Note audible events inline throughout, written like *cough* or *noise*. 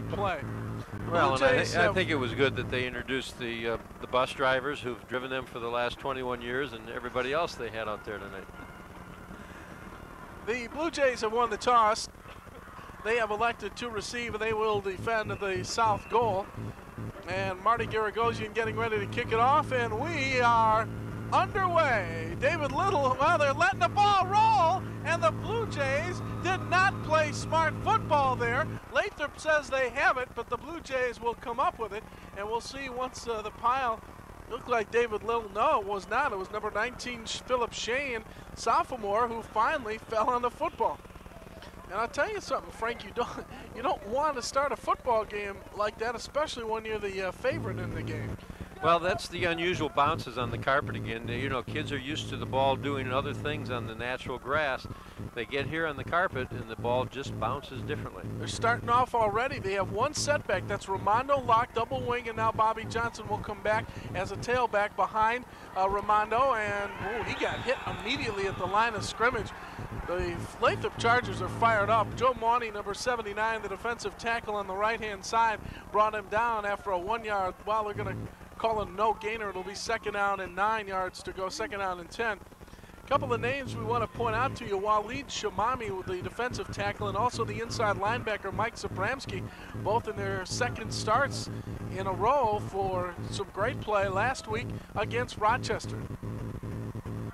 great play. Well, and I, I think it was good that they introduced the uh, the bus drivers who've driven them for the last 21 years and everybody else they had out there tonight. The Blue Jays have won the toss. They have elected to receive, and they will defend the south goal. And Marty Garagosian getting ready to kick it off, and we are underway. David Little, well, they're letting the ball roll, and the Blue Jays did not play smart football there. Lathrup says they have it, but the Blue Jays will come up with it, and we'll see once uh, the pile Looked like David Little. No, it was not. It was number 19, Philip Shane, sophomore, who finally fell on the football. And I'll tell you something, Frank. You don't *laughs* you don't want to start a football game like that, especially when you're the uh, favorite in the game. Well, that's the unusual bounces on the carpet again. You know, kids are used to the ball doing other things on the natural grass. They get here on the carpet, and the ball just bounces differently. They're starting off already. They have one setback. That's Ramondo Locke, double wing, and now Bobby Johnson will come back as a tailback behind uh, Ramondo. And ooh, he got hit immediately at the line of scrimmage. The Lathrup Chargers are fired up. Joe Mauney, number 79, the defensive tackle on the right-hand side, brought him down after a one-yard. Well, they're going to call a no gainer. It'll be second down and nine yards to go, second down and 10. A Couple of names we want to point out to you. Waleed Shamami, with the defensive tackle, and also the inside linebacker, Mike Zabramski, both in their second starts in a row for some great play last week against Rochester.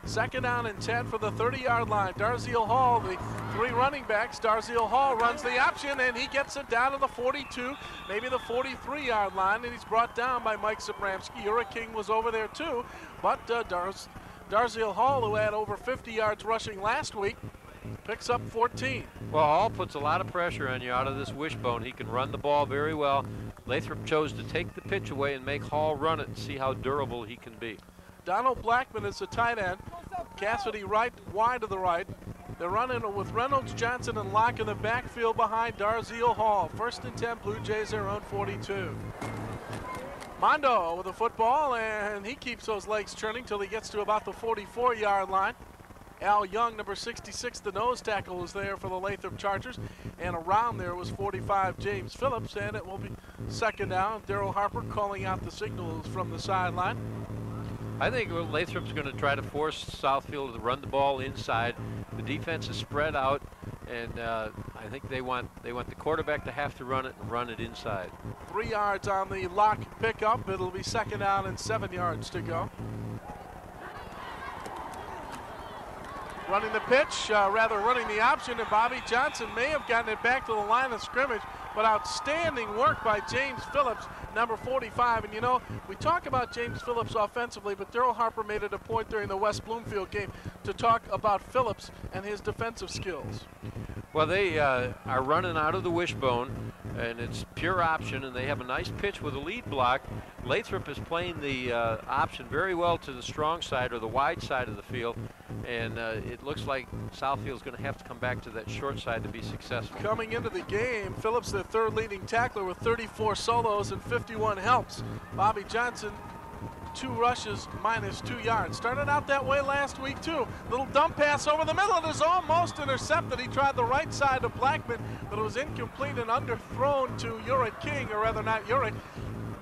Second down and 10 for the 30-yard line. Darziel Hall, the three running backs. Darziel Hall runs the option, and he gets it down to the 42, maybe the 43-yard line, and he's brought down by Mike Zabramski. Ura King was over there too, but uh, Darz, Darziel Hall, who had over 50 yards rushing last week, picks up 14. Well, Hall puts a lot of pressure on you out of this wishbone. He can run the ball very well. Lathrup chose to take the pitch away and make Hall run it and see how durable he can be. Donald Blackman is the tight end. Cassidy Wright, wide to the right. They're running with Reynolds, Johnson, and Locke in the backfield behind Darziel Hall. First and 10, Blue Jays, their own 42. Mondo with the football, and he keeps those legs turning till he gets to about the 44-yard line. Al Young, number 66, the nose tackle, is there for the Lathrup Chargers. And around there was 45, James Phillips, and it will be second down. Daryl Harper calling out the signals from the sideline. I think Lathrup's going to try to force Southfield to run the ball inside. The defense is spread out, and uh, I think they want they want the quarterback to have to run it and run it inside. Three yards on the Locke pickup. It'll be second down and seven yards to go. Running the pitch, uh, rather running the option, and Bobby Johnson may have gotten it back to the line of scrimmage, but outstanding work by James Phillips, number 45. And you know, we talk about James Phillips offensively, but Daryl Harper made it a point during the West Bloomfield game to talk about Phillips and his defensive skills. Well, they uh, are running out of the wishbone, and it's pure option, and they have a nice pitch with a lead block. Lathrup is playing the uh, option very well to the strong side or the wide side of the field, and uh, it looks like Southfield's going to have to come back to that short side to be successful. Coming into the game, Phillips the third leading tackler with 34 solos and 51 helps. Bobby Johnson, two rushes minus two yards. Started out that way last week too. Little dump pass over the middle. It is almost intercepted. He tried the right side of Blackman, but it was incomplete and underthrown to Uric King, or rather not Uric,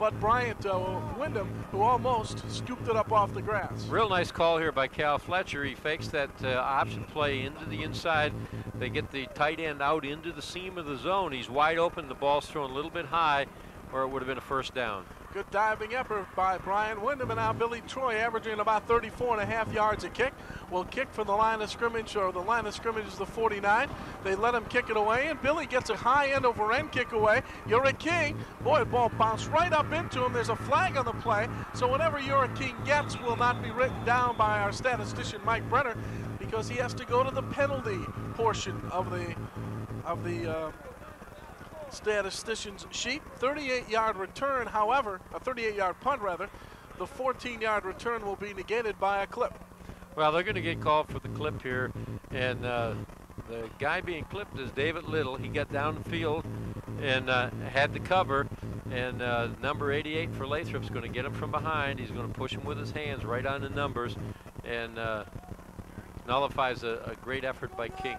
but Bryant uh, Wyndham, who almost scooped it up off the grass. Real nice call here by Cal Fletcher. He fakes that uh, option play into the inside. They get the tight end out into the seam of the zone. He's wide open. The ball's thrown a little bit high, or it would have been a first down. Good diving effort by Brian Wyndham, and now Billy Troy averaging about 34 and a half yards a kick. Will kick from the line of scrimmage, or the line of scrimmage is the 49. They let him kick it away, and Billy gets a high end over end kick away. You're a King, boy, ball bounced right up into him. There's a flag on the play, so whatever a King gets will not be written down by our statistician Mike Brenner, because he has to go to the penalty portion of the of the. Uh, statistician's sheet. 38-yard return, however, a 38-yard punt rather. The 14-yard return will be negated by a clip. Well, they're going to get called for the clip here, and uh, the guy being clipped is David Little. He got down the field and uh, had the cover, and uh, number 88 for Lathrup's going to get him from behind. He's going to push him with his hands right on the numbers, and uh, nullifies a, a great effort by King.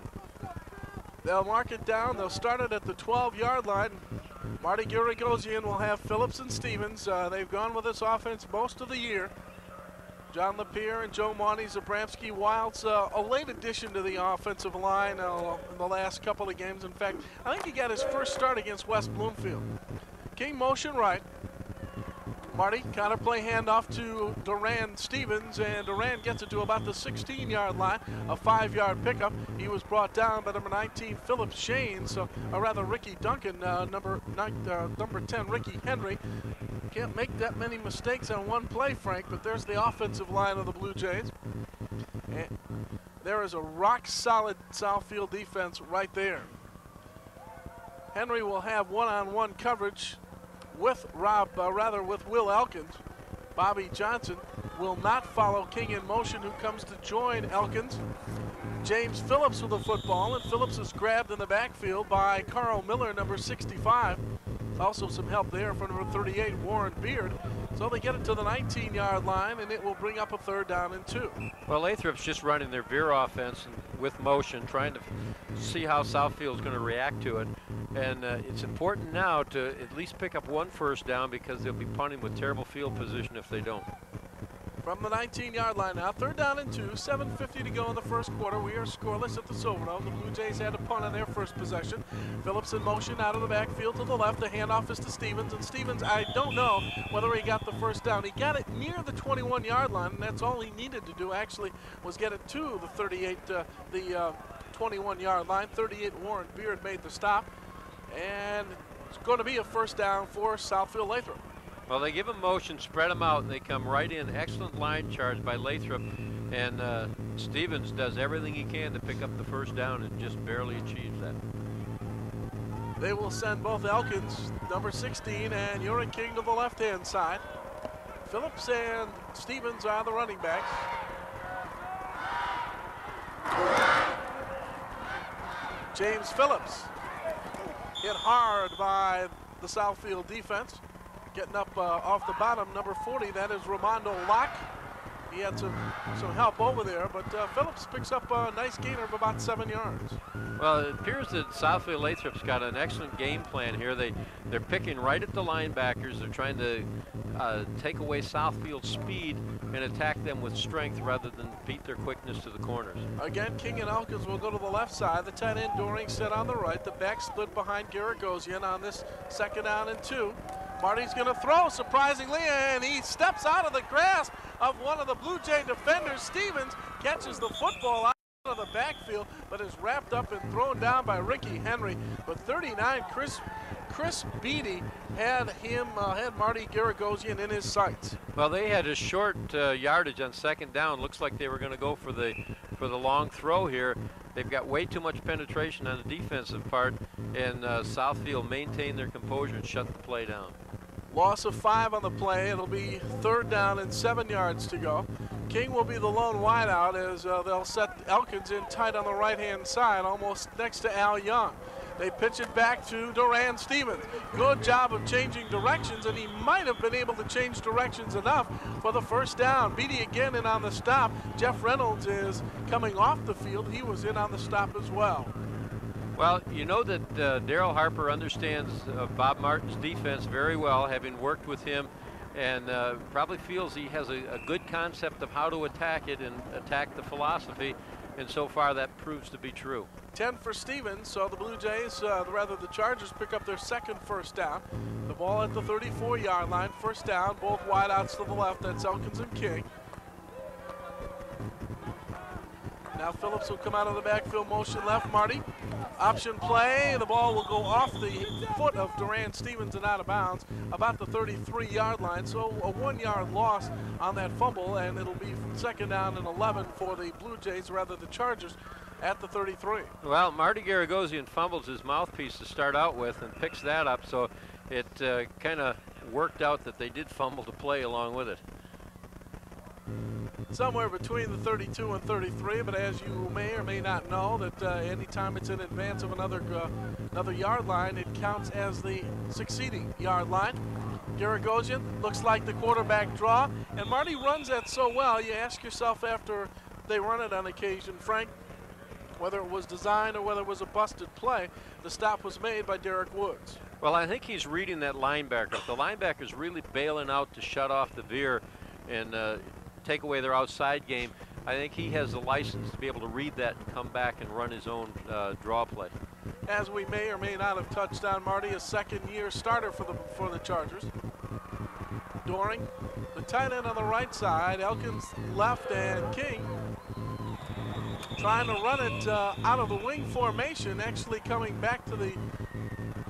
They'll mark it down. They'll start it at the 12-yard line. Marty Garagosian will have Phillips and Stevens. Uh, they've gone with this offense most of the year. John Lapierre and Joe Monty Zabramski Wilds, uh, a late addition to the offensive line uh, in the last couple of games. In fact, I think he got his first start against West Bloomfield. King motion right. Marty of play handoff to Duran Stevens, and Duran gets it to about the 16-yard line, a five-yard pickup. He was brought down by number 19, Philip Shane, so or rather Ricky Duncan, uh, number nine, uh, number 10, Ricky Henry. Can't make that many mistakes on one play, Frank, but there's the offensive line of the Blue Jays. And there is a rock-solid Southfield defense right there. Henry will have one-on-one -on -one coverage with Rob, uh, rather with Will Elkins. Bobby Johnson will not follow King in motion, who comes to join Elkins. James Phillips with the football, and Phillips is grabbed in the backfield by Carl Miller, number 65. Also some help there from number 38, Warren Beard. So they get it to the 19-yard line, and it will bring up a third down and two. Well, Lathrup's just running their veer offense with motion, trying to see how Southfield is going to react to it. And uh, it's important now to at least pick up one first down because they'll be punting with terrible field position if they don't from the 19-yard line now. Third down and two, 7.50 to go in the first quarter. We are scoreless at the Silverdome. The Blue Jays had a punt on their first possession. Phillips in motion out of the backfield to the left. The handoff is to Stevens, and Stevens, I don't know whether he got the first down. He got it near the 21-yard line, and that's all he needed to do actually was get it to the 38, uh, the uh, 21-yard line. 38 Warren Beard made the stop, and it's going to be a first down for Southfield Lathrup. Well, they give them motion, spread them out, and they come right in. Excellent line charge by Lathrup. And uh, Stevens does everything he can to pick up the first down and just barely achieves that. They will send both Elkins, number 16, and Uric King to the left-hand side. Phillips and Stevens are the running backs. James Phillips hit hard by the Southfield defense. Getting up uh, off the bottom, number 40, that is Ramondo Locke. He had some, some help over there, but uh, Phillips picks up a nice gainer of about seven yards. Well, it appears that Southfield Lathrup's got an excellent game plan here. They, they're picking right at the linebackers. They're trying to uh, take away Southfield's speed and attack them with strength rather than beat their quickness to the corners. Again, King and Elkins will go to the left side. The tight end Doring set on the right. The back split behind Garagosian on this second down and two. Marty's going to throw, surprisingly, and he steps out of the grasp of one of the Blue Jay defenders. Stevens catches the football out of the backfield, but is wrapped up and thrown down by Ricky Henry. But 39, Chris Chris Beatty had him, uh, had Marty Garagosian in his sights. Well, they had a short uh, yardage on second down. Looks like they were going to go for the for the long throw here. They've got way too much penetration on the defensive part, and uh, Southfield maintained their composure and shut the play down. Loss of five on the play. It'll be third down and seven yards to go. King will be the lone wideout as uh, they'll set Elkins in tight on the right-hand side, almost next to Al Young. They pitch it back to Duran Stevens. Good job of changing directions, and he might have been able to change directions enough for the first down. Beatty again in on the stop. Jeff Reynolds is coming off the field. He was in on the stop as well. Well, you know that uh, Daryl Harper understands uh, Bob Martin's defense very well, having worked with him, and uh, probably feels he has a, a, good concept of how to attack it and attack the philosophy, and so far that proves to be true. 10 for Stevens, so the Blue Jays, uh, rather the Chargers, pick up their second first down. The ball at the 34-yard line, first down, both wideouts to the left, that's Elkins and King. Now Phillips will come out of the backfield motion left. Marty, option play. The ball will go off the foot of Duran Stevens and out of bounds about the 33-yard line. So a one-yard loss on that fumble, and it'll be second down and 11 for the Blue Jays, rather the Chargers, at the 33. Well, Marty Garagosian fumbles his mouthpiece to start out with and picks that up, so it uh, kind of worked out that they did fumble to play along with it somewhere between the 32 and 33. But as you may or may not know, that uh, anytime it's in advance of another uh, another yard line, it counts as the succeeding yard line. Garagosian looks like the quarterback draw, and Marty runs that so well. You ask yourself after they run it on occasion, Frank, whether it was designed or whether it was a busted play. The stop was made by Derek Woods. Well, I think he's reading that linebacker. If the linebacker's really bailing out to shut off the veer and uh, take away their outside game, I think he has the license to be able to read that and come back and run his own uh, draw play. As we may or may not have touched on, Marty, a second-year starter for the for the Chargers. Doring, the tight end on the right side, Elkins left, and King trying to run it uh, out of the wing formation, actually coming back to the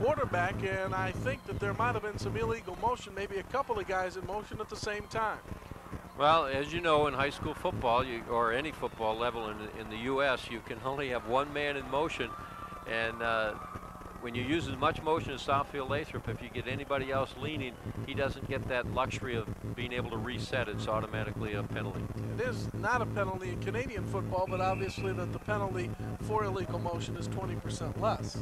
quarterback, and I think that there might have been some illegal motion, maybe a couple of guys in motion at the same time. Well, as you know, in high school football, you, or any football level in, in the U.S., you can only have one man in motion, and uh, when you use as much motion as Southfield Lathrup, if you get anybody else leaning, he doesn't get that luxury of being able to reset. It's automatically a penalty. It is not a penalty in Canadian football, but obviously that the penalty for illegal motion is 20% less.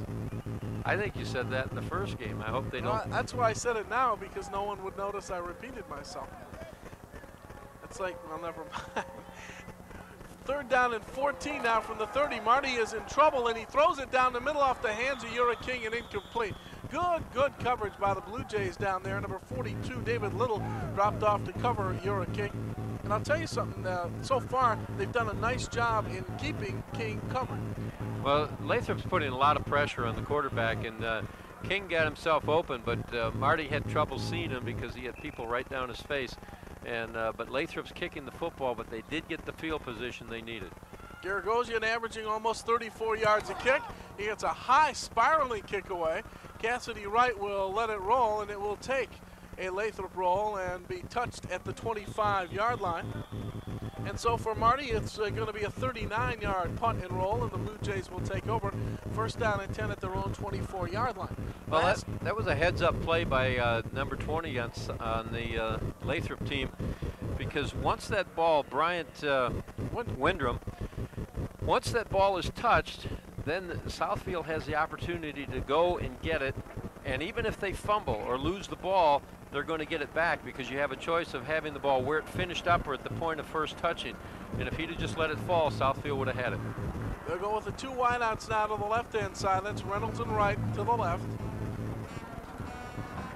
I think you said that in the first game. I hope they don't. Well, that's why I said it now, because no one would notice I repeated myself. It's like, well, never *laughs* mind. Third down and 14 now from the 30. Marty is in trouble, and he throws it down the middle off the hands of Ura King and incomplete. Good, good coverage by the Blue Jays down there. Number 42, David Little, dropped off to cover Ura King. And I'll tell you something, uh, so far they've done a nice job in keeping King covered. Well, Lathrup's putting a lot of pressure on the quarterback, and uh, King got himself open, but uh, Marty had trouble seeing him because he had people right down his face. And uh, but Lathrup's kicking the football, but they did get the field position they needed. Garagosian averaging almost 34 yards a kick. He gets a high spiraling kick away. Cassidy Wright will let it roll, and it will take a Lathrup roll and be touched at the 25-yard line. And so for Marty, it's uh, going to be a 39-yard punt and roll, and the Blue Jays will take over. First down and 10 at their own 24-yard line. Well, that, that was a heads-up play by uh, number 20 on, on the uh, Lathrup team, because once that ball, Bryant uh, Windrum, once that ball is touched, then Southfield has the opportunity to go and get it, and even if they fumble or lose the ball, they're going to get it back because you have a choice of having the ball where it finished up or at the point of first touching. And if he'd have just let it fall, Southfield would have had it. They'll go with the two wideouts now to the left-hand side. That's Reynolds and Wright to the left.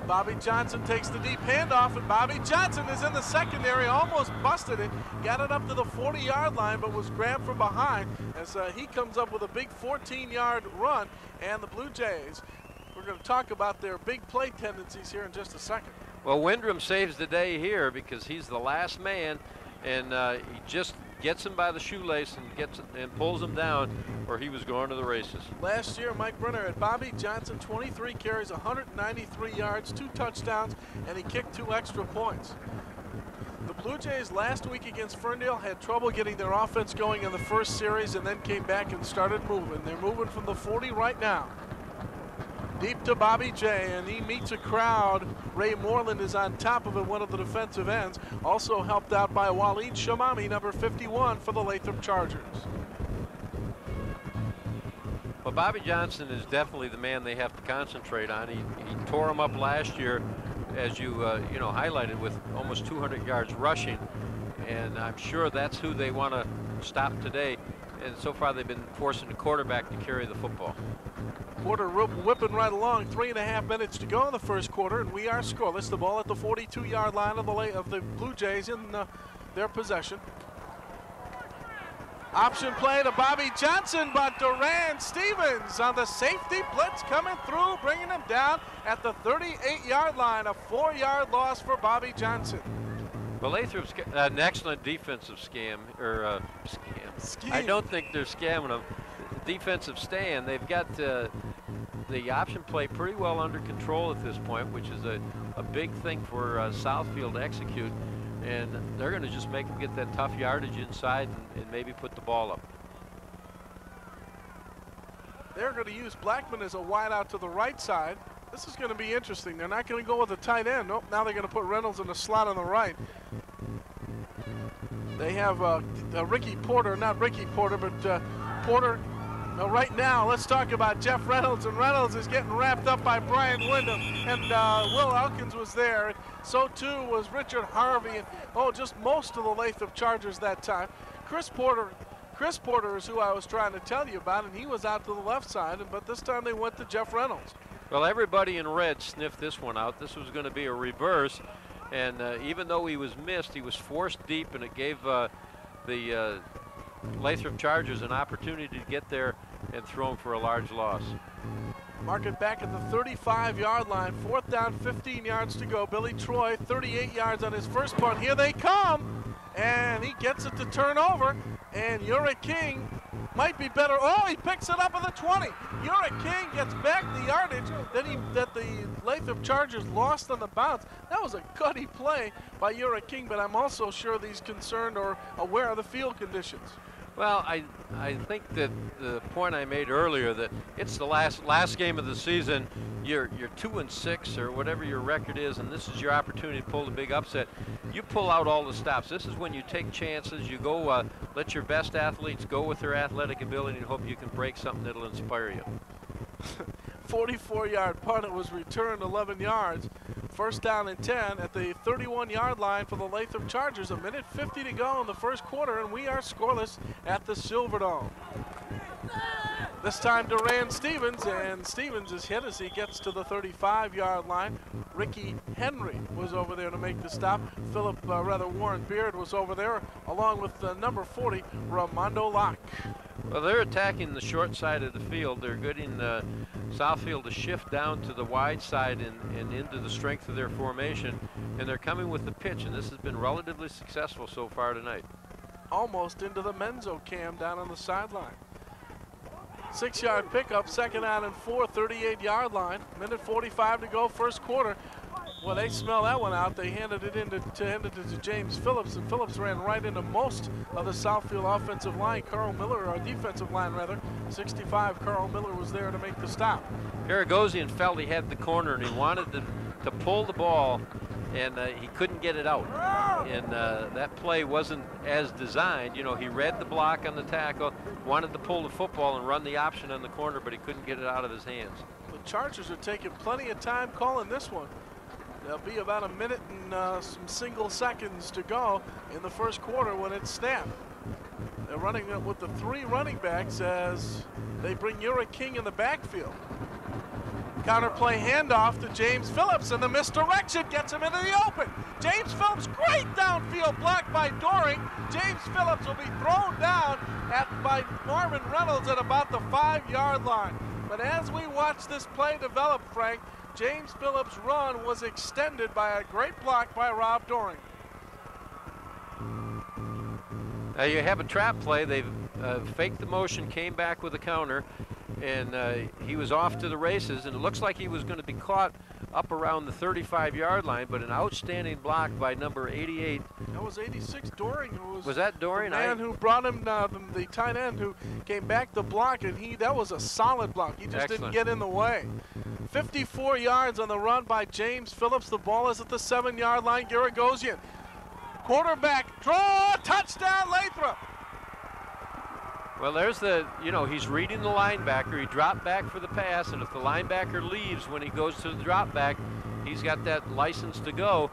Bobby Johnson takes the deep handoff, and Bobby Johnson is in the secondary, almost busted it, got it up to the 40-yard line, but was grabbed from behind as uh, he comes up with a big 14-yard run, and the Blue Jays, we're going to talk about their big play tendencies here in just a second. Well, Windrum saves the day here because he's the last man, and uh, he just gets him by the shoelace and gets and pulls him down, where he was going to the races. Last year, Mike Brenner had Bobby Johnson, 23 carries, 193 yards, two touchdowns, and he kicked two extra points. The Blue Jays last week against Ferndale had trouble getting their offense going in the first series and then came back and started moving. They're moving from the 40 right now. Deep to Bobby J, and he meets a crowd. Ray Moreland is on top of it, one of the defensive ends. Also helped out by Waleed Shamami, number 51 for the Lathrup Chargers. Well, Bobby Johnson is definitely the man they have to concentrate on. He, he tore him up last year, as you uh, you know highlighted, with almost 200 yards rushing, and I'm sure that's who they want to stop today. And so far, they've been forcing the quarterback to carry the football. Quarter whipping right along. Three and a half minutes to go in the first quarter, and we are scoreless. The ball at the 42-yard line of the of the Blue Jays in uh, their possession. Option play to Bobby Johnson, but Duran Stevens on the safety blitz coming through, bringing him down at the 38-yard line. A four-yard loss for Bobby Johnson. Well, Lathrup's an excellent defensive scam or uh, scam. Scheme. I don't think they're scamming them. Defensive stand. They've got uh, the option play pretty well under control at this point, which is a, a big thing for uh, Southfield to execute. And they're going to just make them get that tough yardage inside and, and maybe put the ball up. They're going to use Blackman as a wideout to the right side. This is going to be interesting. They're not going to go with a tight end. Nope, now they're going to put Reynolds in the slot on the right. They have uh, uh, Ricky Porter, not Ricky Porter, but uh, Porter now, right now, let's talk about Jeff Reynolds. And Reynolds is getting wrapped up by Brian Wyndham. And uh, Will Elkins was there. So too was Richard Harvey. And oh, just most of the Lathrup Chargers that time. Chris Porter. Chris Porter is who I was trying to tell you about, and he was out to the left side. But this time they went to Jeff Reynolds. Well, everybody in red sniffed this one out. This was going to be a reverse, and uh, even though he was missed, he was forced deep, and it gave uh, the uh, Lathrup Chargers an opportunity to get there and throw him for a large loss. Mark it back at the 35-yard line. Fourth down, 15 yards to go. Billy Troy, 38 yards on his first punt. Here they come, and he gets it to turn over, and Uric King might be better. Oh, he picks it up at the 20. Uric King gets back the yardage that he that the Lathrup Chargers lost on the bounce. That was a gutty play by Uric King, but I'm also sure he's concerned or aware of the field conditions. Well, I I think that the point I made earlier that it's the last last game of the season. You're you're two and six or whatever your record is, and this is your opportunity to pull the big upset. You pull out all the stops. This is when you take chances. You go uh, let your best athletes go with their athletic ability and hope you can break something that'll inspire you. *laughs* 44-yard punt. It was returned 11 yards. First down and 10 at the 31-yard line for the Lathrup Chargers. A minute 50 to go in the first quarter, and we are scoreless at the Silverdome. This time Duran Stevens, and Stevens is hit as he gets to the 35-yard line. Ricky Henry was over there to make the stop. Philip, uh, rather Warren Beard was over there, along with uh, number 40, Ramondo Locke. Well, they're attacking the short side of the field. They're getting uh, Southfield to shift down to the wide side and, and into the strength of their formation, and they're coming with the pitch, and this has been relatively successful so far tonight. Almost into the Menzo cam down on the sideline. Six yard pickup, second out and four, 38 yard line. Minute 45 to go, first quarter. Well, they smell that one out. They handed it into to, handed it to James Phillips, and Phillips ran right into most of the Southfield offensive line. Carl Miller, or defensive line rather, 65. Carl Miller was there to make the stop. Garagosian felt he had the corner, and he wanted to, to pull the ball and uh, he couldn't get it out. And uh, that play wasn't as designed. You know, he read the block on the tackle, wanted to pull the football and run the option on the corner, but he couldn't get it out of his hands. The Chargers are taking plenty of time calling this one. There'll be about a minute and uh, some single seconds to go in the first quarter when it's snapped. They're running it with the three running backs as they bring Uric King in the backfield. Counterplay handoff to James Phillips, and the misdirection gets him into the open. James Phillips, great downfield block by Doring. James Phillips will be thrown down at by Marvin Reynolds at about the five-yard line. But as we watch this play develop, Frank, James Phillips' run was extended by a great block by Rob Doring. Now you have a trap play. They've uh, faked the motion, came back with a counter, and uh, he was off to the races. And it looks like he was going to be caught up around the 35-yard line, but an outstanding block by number 88. That was 86 Doring. Who was, was that Doring? The man I... who brought him, uh, the, the, tight end who came back to block, and he that was a solid block. He just Excellent. didn't get in the way. 54 yards on the run by James Phillips. The ball is at the seven-yard line. Garagosian. Quarterback draw, touchdown Lathrup. Well, there's the, you know, he's reading the linebacker. He dropped back for the pass, and if the linebacker leaves when he goes to the drop back, he's got that license to go.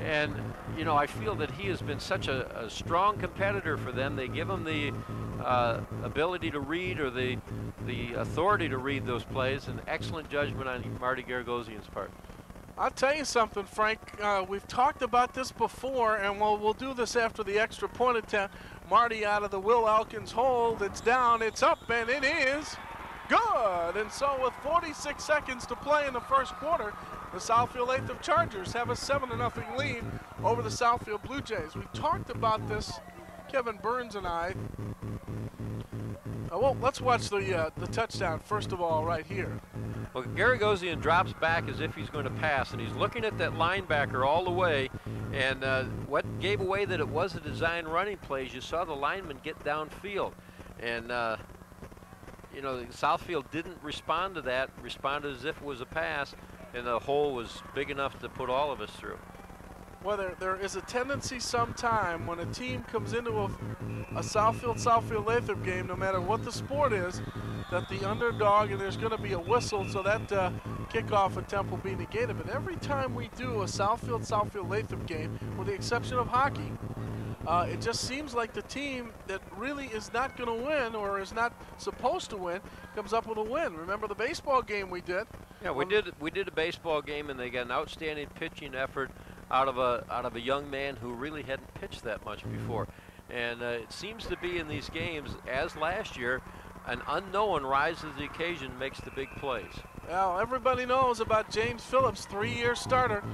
And, you know, I feel that he has been such a, a strong competitor for them. They give him the uh, ability to read or the, the authority to read those plays, and excellent judgment on Marty Garagosian's part. I'll tell you something, Frank. Uh, we've talked about this before, and we'll, we'll do this after the extra point attempt. Marty out of the Will Elkins hold. It's down, it's up, and it is good. And so with 46 seconds to play in the first quarter, the Southfield Lathrup Chargers have a 7 0 lead over the Southfield Blue Jays. We talked about this, Kevin Burns and I. Uh, well, let's watch the, uh, the touchdown first of all right here. Well, Garagosian drops back as if he's going to pass, and he's looking at that linebacker all the way. And uh, what gave away that it was a design running play is you saw the lineman get downfield. And, uh, you know, Southfield didn't respond to that, responded as if it was a pass, and the hole was big enough to put all of us through. Well, there, there is a tendency sometime when a team comes into a, a Southfield, Southfield Lathrup game, no matter what the sport is, that the underdog, and there's going to be a whistle, so that uh, kickoff attempt will be negated. But every time we do a Southfield, Southfield Lathrup game, with the exception of hockey, uh, it just seems like the team that really is not going to win or is not supposed to win comes up with a win. Remember the baseball game we did? Yeah, we did we did a baseball game and they got an outstanding pitching effort out of a out of a young man who really hadn't pitched that much before. And uh, it seems to be in these games, as last year, an unknown rises to the occasion, makes the big plays. Well, everybody knows about James Phillips, three-year starter.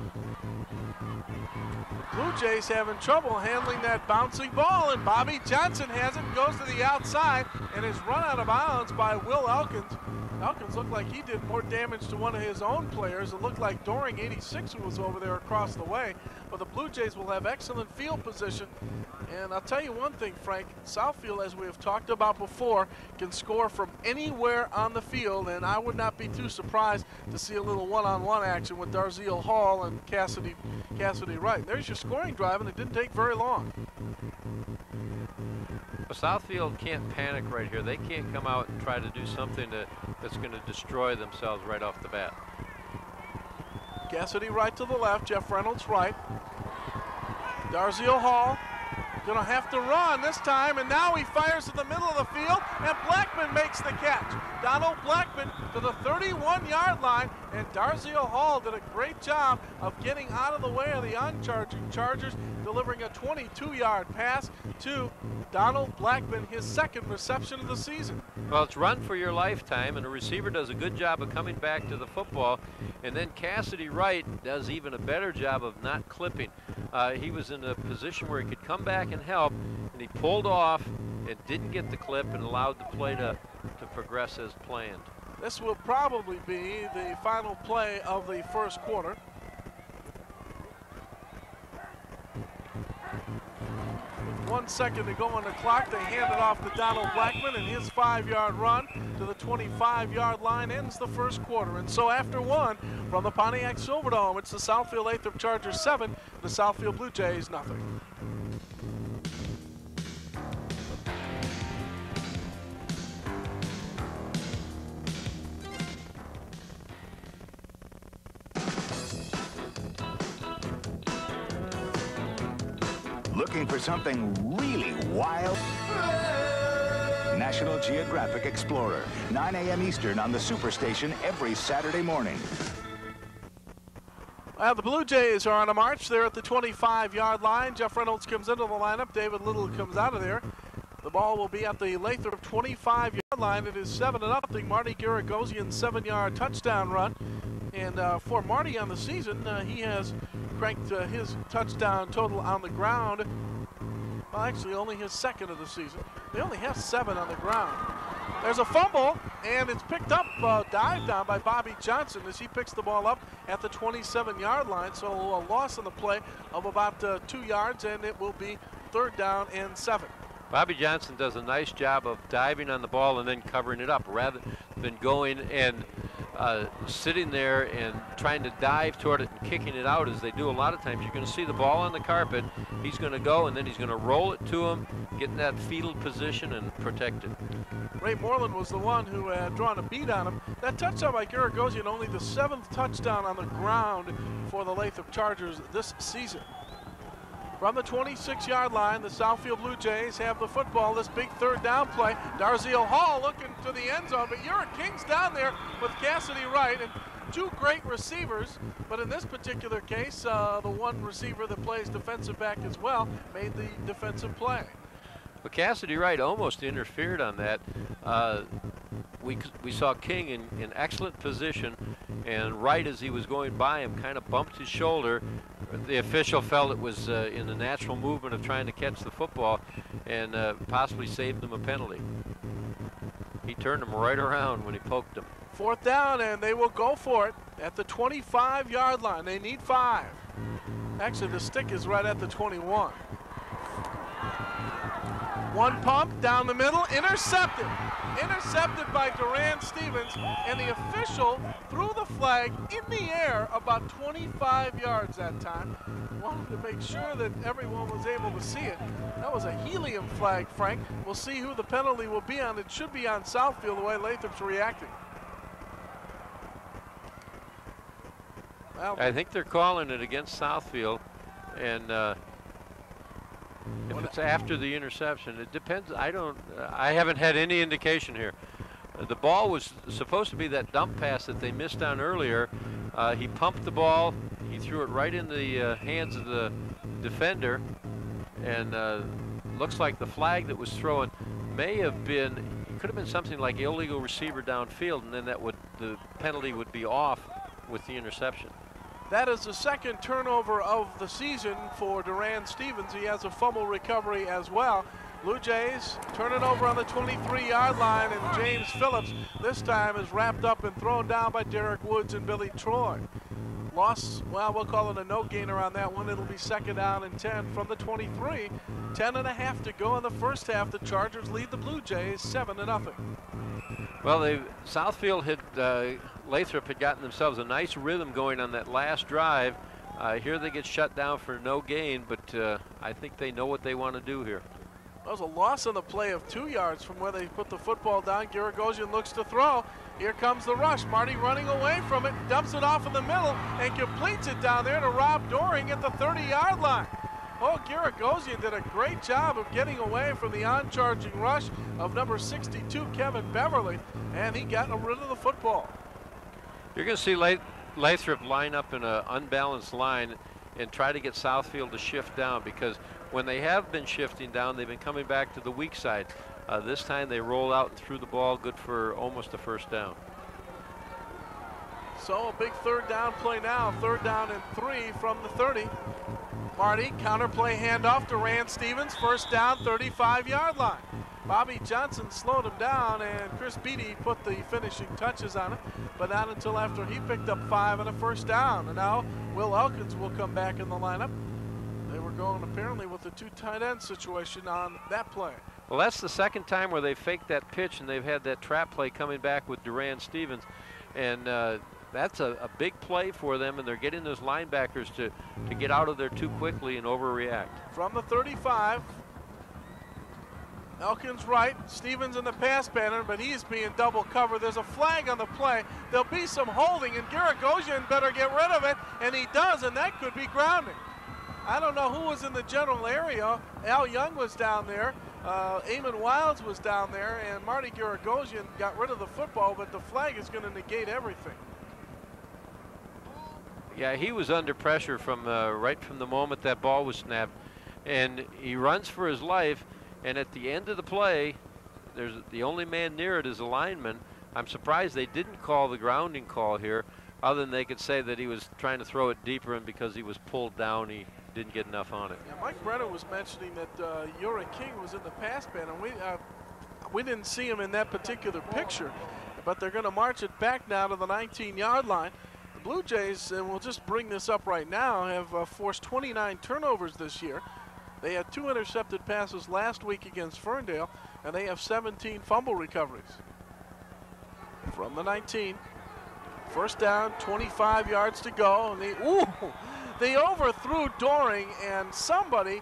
Blue Jays having trouble handling that bouncing ball, and Bobby Johnson has it, goes to the outside, and is run out of bounds by Will Elkins. Elkins looked like he did more damage to one of his own players. It looked like Doring 86 who was over there across the way. But the Blue Jays will have excellent field position. And I'll tell you one thing, Frank, Southfield, as we have talked about before, can score from anywhere on the field, and I would not be too surprised to see a little one-on-one -on -one action with Darziel Hall and Cassidy, Cassidy Wright. There's your scoring drive, and it didn't take very long. Southfield can't panic right here. They can't come out and try to do something that, that's going to destroy themselves right off the bat. Cassidy Wright to the left, Jeff Reynolds right. Darziel Hall Gonna have to run this time, and now he fires to the middle of the field, and Blackman makes the catch. Donald Blackman to the 31-yard line, and Darziel Hall did a great job of getting out of the way of the uncharging Chargers, delivering a 22-yard pass to Donald Blackman, his second reception of the season. Well, it's run for your lifetime, and the receiver does a good job of coming back to the football, and then Cassidy Wright does even a better job of not clipping. Uh, he was in a position where he could come back and help, and he pulled off and didn't get the clip and allowed the play to, to progress as planned. This will probably be the final play of the first quarter. one second to go on the clock. They hand it off to Donald Blackman, and his five-yard run to the 25-yard line ends the first quarter. And so after one from the Pontiac Silverdome, it's the Southfield Lathrup Chargers 7, the Southfield Blue Jays nothing. Something really wild? National Geographic Explorer, 9 a.m. Eastern on the Superstation every Saturday morning. Well, the Blue Jays are on a march. They're at the 25-yard line. Jeff Reynolds comes into the lineup. David Little comes out of there. The ball will be at the Lathrup 25-yard line. It is 7 0. Marty Garagosian seven-yard touchdown run. And uh, for Marty on the season, uh, he has cranked uh, his touchdown total on the ground. Well, actually, only his second of the season. They only have seven on the ground. There's a fumble, and it's picked up, uh, dived on by Bobby Johnson as he picks the ball up at the 27-yard line. So a loss on the play of about uh, two yards, and it will be third down and seven. Bobby Johnson does a nice job of diving on the ball and then covering it up rather than going and uh, sitting there and trying to dive toward it and kicking it out as they do a lot of times. You're going to see the ball on the carpet. He's going to go and then he's going to roll it to him, get in that fetal position and protect it. Ray Moreland was the one who had drawn a beat on him. That touchdown by Garagosian, only the seventh touchdown on the ground for the Lathrup Chargers this season. From the 26-yard line, the Southfield Blue Jays have the football. This big third down play. Darziel Hall looking to the end zone, but you're King's down there with Cassidy Wright and two great receivers. But in this particular case, uh, the one receiver that plays defensive back as well made the defensive play. But Cassidy Wright almost interfered on that. Uh, we, we saw King in, in excellent position, and Wright, as he was going by him, kind of bumped his shoulder. The official felt it was uh, in the natural movement of trying to catch the football and uh, possibly saved them a penalty. He turned him right around when he poked him. Fourth down, and they will go for it at the 25-yard line. They need five. Actually, the stick is right at the 21. One pump down the middle, intercepted. Intercepted by Duran Stevens, and the official threw the flag in the air about 25 yards that time. Wanted to make sure that everyone was able to see it. That was a helium flag, Frank. We'll see who the penalty will be on. It should be on Southfield the way Lathrup's reacting. Well, I think they're calling it against Southfield, and uh, if it's after the interception, it depends. I don't. I haven't had any indication here. Uh, the ball was supposed to be that dump pass that they missed on earlier. Uh, he pumped the ball. He threw it right in the uh, hands of the defender. And uh, looks like the flag that was thrown may have been, it could have been something like illegal receiver downfield, and then that would the penalty would be off with the interception. That is the second turnover of the season for Duran Stevens. He has a fumble recovery as well. Blue Jays turn it over on the 23-yard line, and James Phillips this time is wrapped up and thrown down by Derek Woods and Billy Troy. Loss, well, we'll call it a no gainer on that one. It'll be second down and 10 from the 23. 10 and a half to go in the first half. The Chargers lead the Blue Jays 7 to nothing. Well, they Southfield had uh, Lathrup had gotten themselves a nice rhythm going on that last drive. Uh, here they get shut down for no gain, but uh, I think they know what they want to do here. That was a loss on the play of two yards from where they put the football down. Garagosian looks to throw. Here comes the rush. Marty running away from it, dumps it off in the middle, and completes it down there to Rob Doring at the 30-yard line. Oh, Garagosian did a great job of getting away from the on-charging rush of number 62, Kevin Beverly, and he got rid of the football. You're going to see Lathrup line up in an unbalanced line and try to get Southfield to shift down because when they have been shifting down, they've been coming back to the weak side. Uh, this time they roll out and threw the ball, good for almost a first down. So a big third down play now, third down and three from the 30. Marty, counter play handoff to Rand Stevens, first down, 35-yard line. Bobby Johnson slowed him down, and Chris Beatty put the finishing touches on it, but not until after he picked up five and a first down. And now Will Elkins will come back in the lineup. Going apparently with the two tight end situation on that play. Well, that's the second time where they faked that pitch and they've had that trap play coming back with Duran Stevens. And uh, that's a, a, big play for them, and they're getting those linebackers to, to get out of there too quickly and overreact. From the 35, Elkins right, Stevens in the pass pattern, but he's being double covered. There's a flag on the play. There'll be some holding, and Garagosian better get rid of it, and he does, and that could be grounding. I don't know who was in the general area. Al Young was down there. Uh, Eamon Wilds was down there, and Marty Garagosian got rid of the football, but the flag is going to negate everything. Yeah, he was under pressure from uh, right from the moment that ball was snapped, and he runs for his life. And at the end of the play, there's the only man near it is a lineman. I'm surprised they didn't call the grounding call here, other than they could say that he was trying to throw it deeper, and because he was pulled down, he didn't get enough on it. Yeah, Mike Brenner was mentioning that uh, King was in the pass band, and we uh, we didn't see him in that particular picture, but they're going to march it back now to the 19-yard line. The Blue Jays, and we'll just bring this up right now, have uh, forced 29 turnovers this year. They had two intercepted passes last week against Ferndale, and they have 17 fumble recoveries. From the 19, first down, 25 yards to go, and they, ooh, they overthrew Doring, and somebody,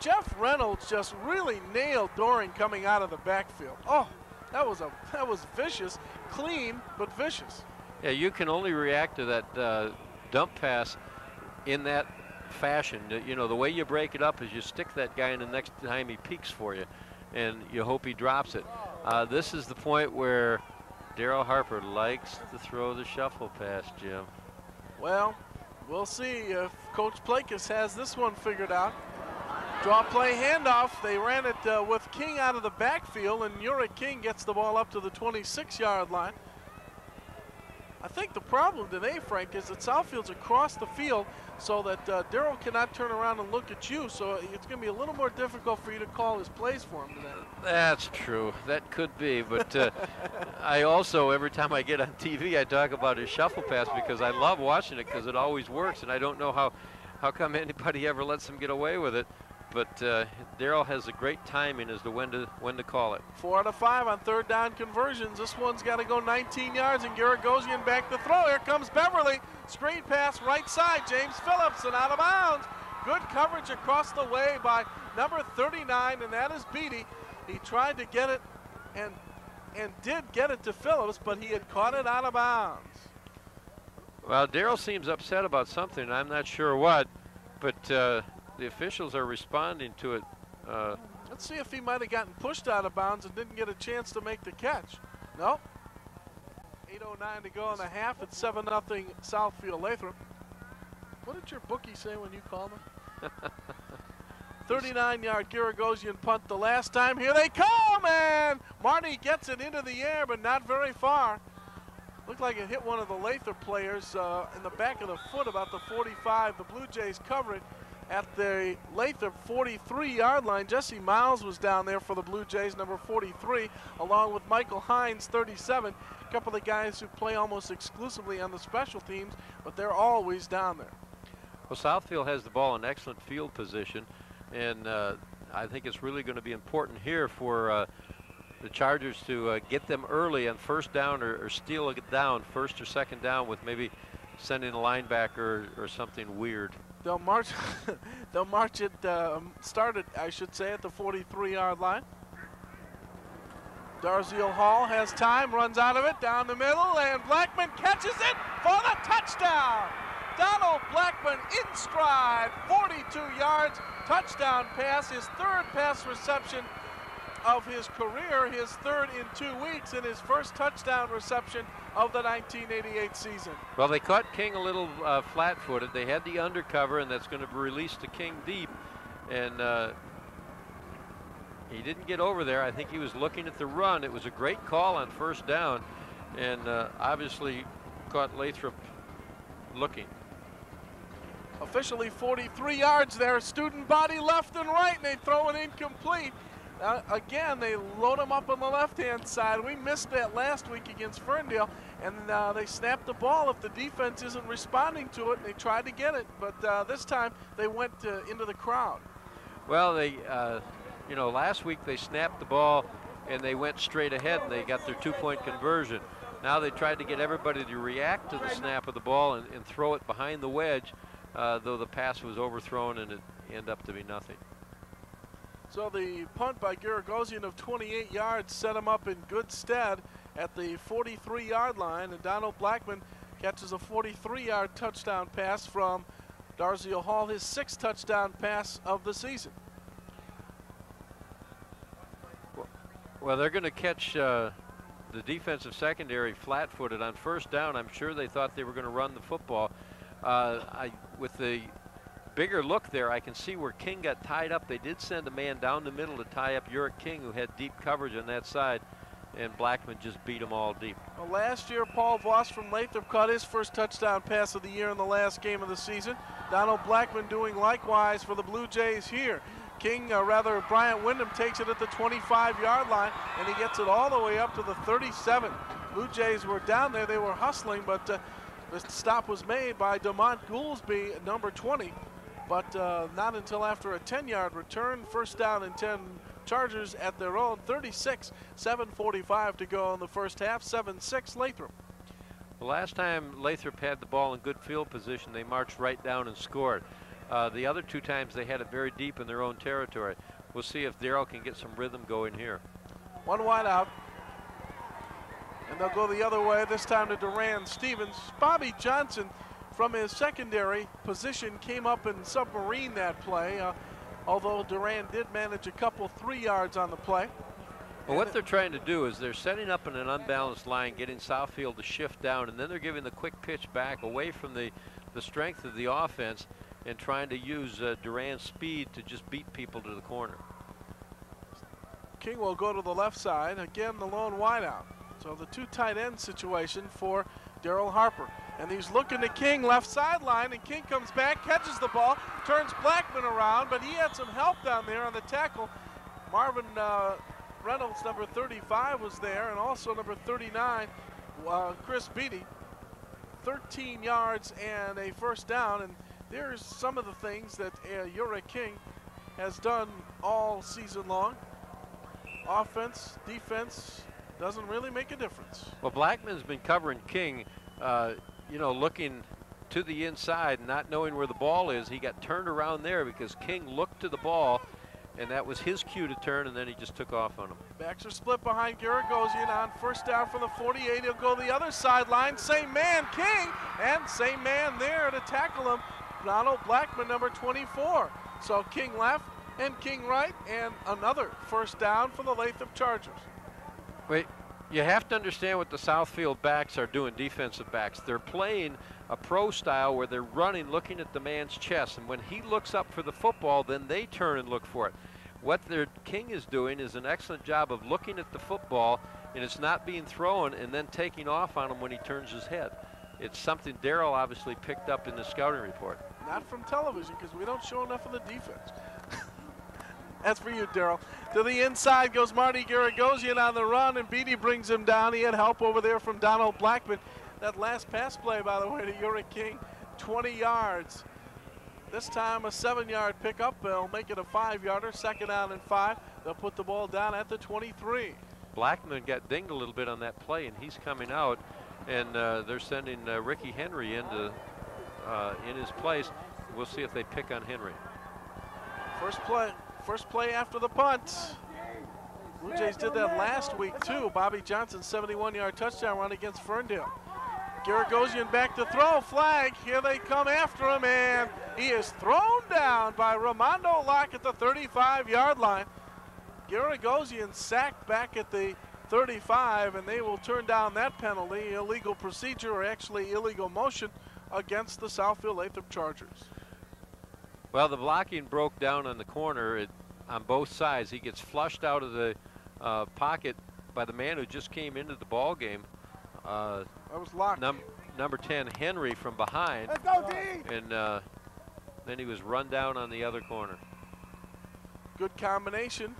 Jeff Reynolds, just really nailed Doring coming out of the backfield. Oh, that was a that was vicious, clean but vicious. Yeah, you can only react to that uh, dump pass in that fashion. You know, the way you break it up is you stick that guy, and the next time he peeks for you, and you hope he drops it. Uh, this is the point where Daryl Harper likes to throw the shuffle pass, Jim. Well, we'll see if Coach Plakus has this one figured out. Draw play handoff. They ran it uh, with King out of the backfield, and Uric King gets the ball up to the 26-yard line. I think the problem today, Frank, is that Southfield's across the field so that uh, Daryl cannot turn around and look at you. So it's going to be a little more difficult for you to call his plays for him today. That's true. That could be. But uh, I also, every time I get on TV, I talk about his shuffle pass because I love watching it because it always works. And I don't know how, how come anybody ever lets him get away with it but uh, Daryl has a great timing as to when to when to call it. Four out of five on third down conversions. This one's got to go 19 yards, and Garagosian back to throw. Here comes Beverly. Screen pass right side. James Phillips and out of bounds. Good coverage across the way by number 39, and that is Beatty. He tried to get it and and did get it to Phillips, but he had caught it out of bounds. Well, Daryl seems upset about something. I'm not sure what, but uh, the officials are responding to it. Uh, Let's see if he might have gotten pushed out of bounds and didn't get a chance to make the catch. No, 8.09 to go in the half. It's 7 0 Southfield Lathrup. What did your bookie say when you called him? *laughs* 39 yard Garagosian punt the last time. Here they come, and Marty gets it into the air, but not very far. Looked like it hit one of the Lathrup players uh, in the back of the foot, about the 45. The Blue Jays cover it at the Lathrup 43 yard line. Jesse Miles was down there for the Blue Jays, number 43, along with Michael Hines, 37. A couple of guys who play almost exclusively on the special teams, but they're always down there. Well, Southfield has the ball in excellent field position, and uh, I think it's really going to be important here for uh, the Chargers to uh, get them early on first down or, or, steal it down, first or second down, with maybe sending a linebacker or, or something weird. They'll march. *laughs* they'll march it. Uh, started, I should say, at the 43-yard line. Darziel Hall has time, runs out of it, down the middle, and Blackman catches it for the touchdown. Donald Blackman in stride, 42 yards, touchdown pass, his third pass reception of his career, his third in two weeks, and his first touchdown reception of the 1988 season. Well, they caught King a little uh, flat-footed. They had the undercover, and that's going to be released to King deep, and uh, he didn't get over there. I think he was looking at the run. It was a great call on first down, and uh, obviously caught Lathrup looking. Officially 43 yards there. Student body left and right, and they throw it incomplete. Uh, again, they load them up on the left-hand side. We missed that last week against Ferndale, and uh, they snapped the ball if the defense isn't responding to it. They tried to get it, but uh, this time they went uh, into the crowd. Well, they, uh, you know, last week they snapped the ball and they went straight ahead and they got their two-point conversion. Now they tried to get everybody to react to the snap of the ball and, and throw it behind the wedge uh, though the pass was overthrown and it ended up to be nothing. So the punt by Garagosian of 28 yards set him up in good stead at the 43-yard line, and Donald Blackman catches a 43-yard touchdown pass from Darziel Hall, his sixth touchdown pass of the season. Well, they're going to catch uh, the defensive secondary flat-footed on first down. I'm sure they thought they were going to run the football. Uh, I, with the bigger look there, I can see where King got tied up. They did send a man down the middle to tie up Uric King, who had deep coverage on that side, and Blackman just beat them all deep. Well, last year, Paul Voss from Lathrup caught his first touchdown pass of the year in the last game of the season. Donald Blackman doing likewise for the Blue Jays here. King, uh, rather, Bryant Wyndham takes it at the 25-yard line, and he gets it all the way up to the 37. Blue Jays were down there. They were hustling, but uh, the stop was made by DeMont Goolsby, number 20, but uh, not until after a 10-yard return. First down and 10 Chargers at their own 36, 7.45 to go in the first half, 7-6 Lathrup. The last time Lathrup had the ball in good field position, they marched right down and scored. Uh, the other two times they had it very deep in their own territory. We'll see if Daryl can get some rhythm going here. One wide out. And they'll go the other way, this time to Duran Stevens. Bobby Johnson from his secondary position came up and submarine that play, uh, although Duran did manage a couple three yards on the play. Well, what they're trying to do is they're setting up in an unbalanced line, getting Southfield to shift down, and then they're giving the quick pitch back away from the, the strength of the offense and trying to use uh, Duran's speed to just beat people to the corner. King will go to the left side. Again, the lone wideout. So the two tight end situation for Daryl Harper. And he's looking to King left sideline, and King comes back, catches the ball, turns Blackman around, but he had some help down there on the tackle. Marvin uh, Reynolds, number 35, was there, and also number 39, uh, Chris Beatty. 13 yards and a first down, and there's some of the things that uh, Uric King has done all season long. Offense, defense, doesn't really make a difference. Well, Blackman's been covering King, uh, you know, looking to the inside, not knowing where the ball is. He got turned around there because King looked to the ball, and that was his cue to turn, and then he just took off on him. Backs are split behind Garagosian on first down from the 48. He'll go the other sideline. Same man, King, and same man there to tackle him, Donald Blackman, number 24. So King left and King right, and another first down for the Lathrup Chargers. Wait, You have to understand what the Southfield backs are doing, defensive backs. They're playing a pro style where they're running, looking at the man's chest, and when he looks up for the football, then they turn and look for it. What their King is doing is an excellent job of looking at the football, and it's not being thrown and then taking off on him when he turns his head. It's something Daryl obviously picked up in the scouting report. Not from television because we don't show enough of the defense. That's for you, Daryl. To the inside goes Marty Garagosian on the run, and Beatty brings him down. He had help over there from Donald Blackman. That last pass play, by the way, to Uric King, 20 yards. This time a seven-yard pickup. They'll make it a five-yarder, second down and five. They'll put the ball down at the 23. Blackman got dinged a little bit on that play, and he's coming out, and uh, they're sending uh, Ricky Henry into uh, in his place. We'll see if they pick on Henry. First play, first play after the punt. Blue Jays did that last week too. Bobby Johnson 71-yard touchdown run against Ferndale. Garagosian back to throw, flag. Here they come after him, and he is thrown down by Ramondo Locke at the 35-yard line. Garagosian sacked back at the 35, and they will turn down that penalty, illegal procedure, or actually illegal motion against the Southfield Lathrup Chargers. Well, the blocking broke down on the corner it, on both sides. He gets flushed out of the uh, pocket by the man who just came into the ball game. Uh, that was Locke. Num number 10, Henry, from behind. Let's go, D! And uh, then he was run down on the other corner. Good combination.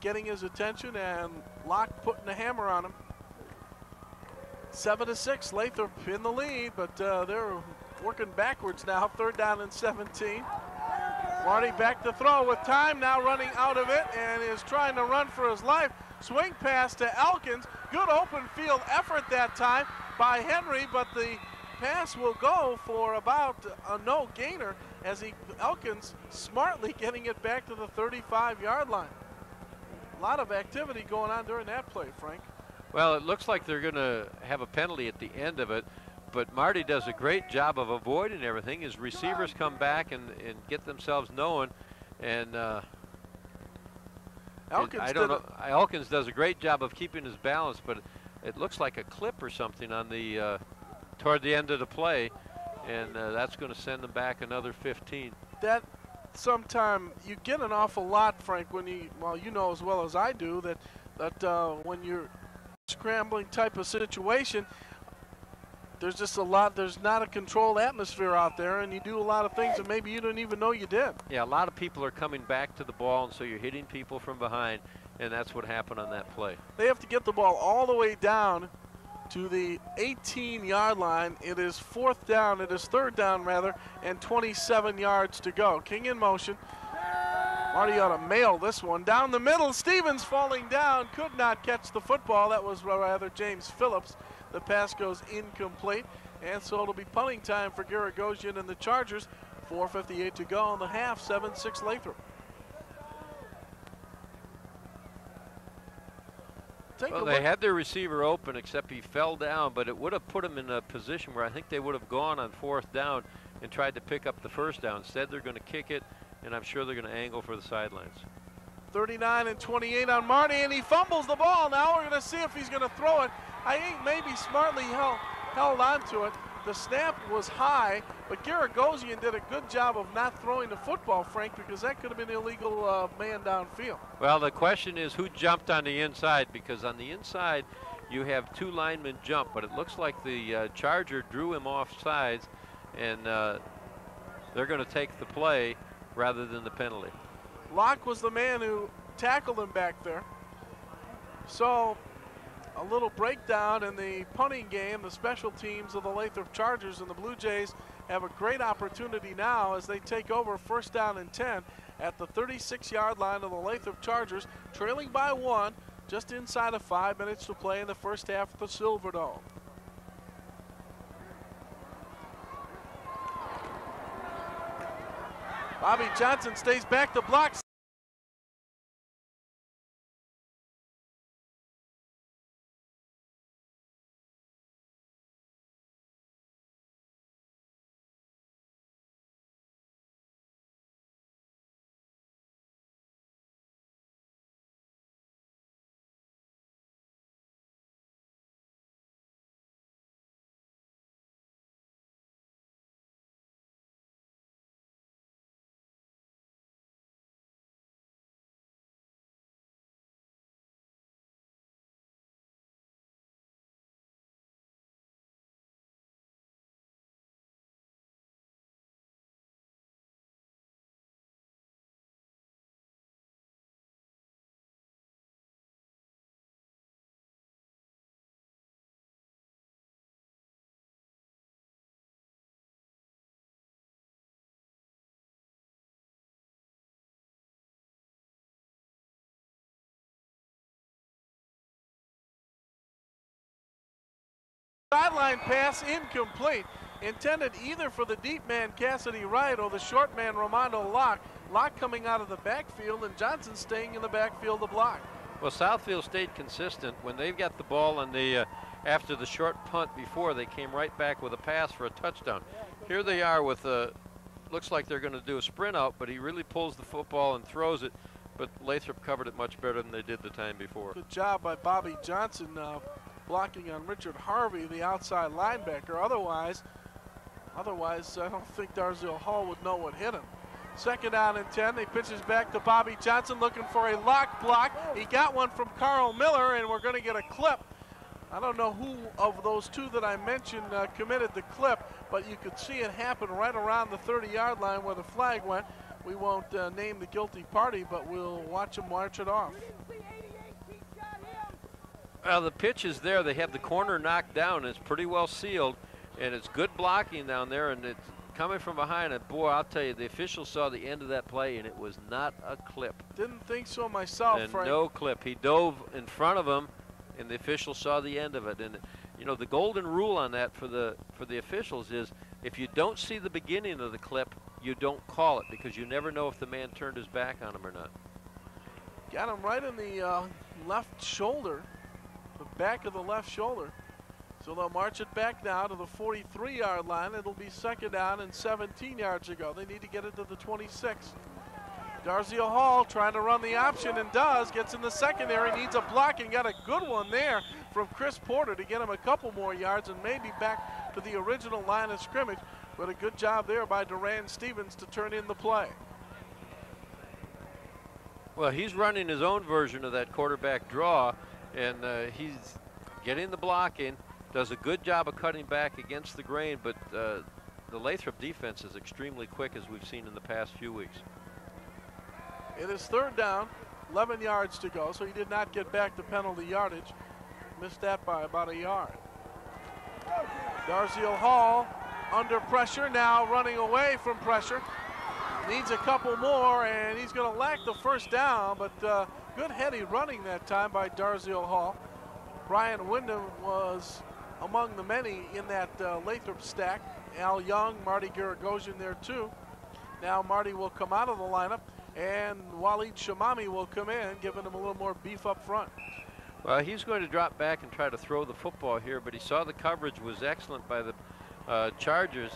Getting his attention and Locke putting the hammer on him. Seven to six, Lathrup in the lead, but uh, they're working backwards now. Third down and 17. Marty back to throw with time now running out of it and is trying to run for his life. Swing pass to Elkins. Good open field effort that time by Henry, but the pass will go for about a no gainer as he Elkins smartly *laughs* getting it back to the 35 yard line. A lot of activity going on during that play, Frank. Well, it looks like they're going to have a penalty at the end of it, but Marty does a great job of avoiding everything. His receivers come back and, and get themselves known, and uh, Elkins, I don't know. Elkins does a great job of keeping his balance, but it looks like a clip or something on the uh, toward the end of the play, and uh, that's going to send them back another 15. That sometime you get an awful lot, Frank, when you well you know as well as I do that that uh, when you're scrambling type of situation, there's just a lot, there's not a controlled atmosphere out there, and you do a lot of things that maybe you didn't even know you did. Yeah, a lot of people are coming back to the ball, and so you're hitting people from behind, and that's what happened on that play. They have to get the ball all the way down to the 18 yard line. It is fourth down, it is third down rather, and 27 yards to go. King in motion. Marty ought to mail this one. Down the middle, Stevens falling down, could not catch the football. That was rather James Phillips. The pass goes incomplete, and so it'll be punting time for Garagosian and the Chargers. 4.58 to go on the half, 7-6 Lathrup. Take well, they had their receiver open, except he fell down, but it would have put him in a position where I think they would have gone on fourth down and tried to pick up the first down. Instead, they're going to kick it and I'm sure they're going to angle for the sidelines. 39 and 28 on Marty, and he fumbles the ball. Now we're going to see if he's going to throw it. I think maybe smartly held, held on to it. The snap was high, but Garagosian did a good job of not throwing the football, Frank, because that could have been illegal uh, man downfield. Well, the question is who jumped on the inside, because on the inside you have two linemen jump, but it looks like the uh, Charger drew him off sides, and uh, they're going to take the play rather than the penalty. Locke was the man who tackled him back there. So a little breakdown in the punting game, the special teams of the Lathrup Chargers and the Blue Jays have a great opportunity now as they take over first down and 10 at the 36-yard line of the Lathrup Chargers, trailing by one, just inside of five minutes to play in the first half of the Silverdome. Bobby Johnson stays back to block. Sideline pass incomplete. Intended either for the deep man Cassidy Wright or the short man Romando Locke. Locke coming out of the backfield and Johnson staying in the backfield to block. Well, Southfield stayed consistent. When they've got the ball and the uh, after the short punt before, they came right back with a pass for a touchdown. Here they are with a, looks like they're going to do a sprint out, but he really pulls the football and throws it. But Lathrup covered it much better than they did the time before. Good job by Bobby Johnson uh, blocking on Richard Harvey, the outside linebacker. Otherwise, otherwise, I don't think Darziel Hall would know what hit him. Second down and 10. He pitches back to Bobby Johnson looking for a lock block. He got one from Carl Miller, and we're going to get a clip. I don't know who of those two that I mentioned uh, committed the clip, but you could see it happen right around the 30-yard line where the flag went. We won't uh, name the guilty party, but we'll watch him march it off. Well, the pitch is there. They have the corner knocked down. It's pretty well sealed, and it's good blocking down there, and it's coming from behind. And boy, I'll tell you, the official saw the end of that play, and it was not a clip. Didn't think so myself, and Frank. no clip. He dove in front of him, and the official saw the end of it. And you know, the golden rule on that for the for the officials is if you don't see the beginning of the clip, you don't call it because you never know if the man turned his back on him or not. Got him right in the uh, left shoulder, back of the left shoulder. So they'll march it back now to the 43-yard line. It'll be second down and 17 yards to go. They need to get it to the 26. Darziel Hall trying to run the option and does. Gets in the secondary, needs a block and got a good one there from Chris Porter to get him a couple more yards and maybe back to the original line of scrimmage. But a good job there by Duran Stevens to turn in the play. Well, he's running his own version of that quarterback draw, and uh, he's getting the blocking, does a good job of cutting back against the grain, but uh, the Lathrup defense is extremely quick, as we've seen in the past few weeks. It is third down, 11 yards to go, so he did not get back to penalty yardage. Missed that by about a yard. Darziel Hall under pressure, now running away from pressure. Needs a couple more, and he's going to lack the first down, but uh, good heady running that time by Darziel Hall. Brian Wyndham was among the many in that uh, Lathrup stack. Al Young, Marty Garagosian there too. Now Marty will come out of the lineup, and Waleed Shamami will come in, giving him a little more beef up front. Well, he's going to drop back and try to throw the football here, but he saw the coverage was excellent by the uh, Chargers,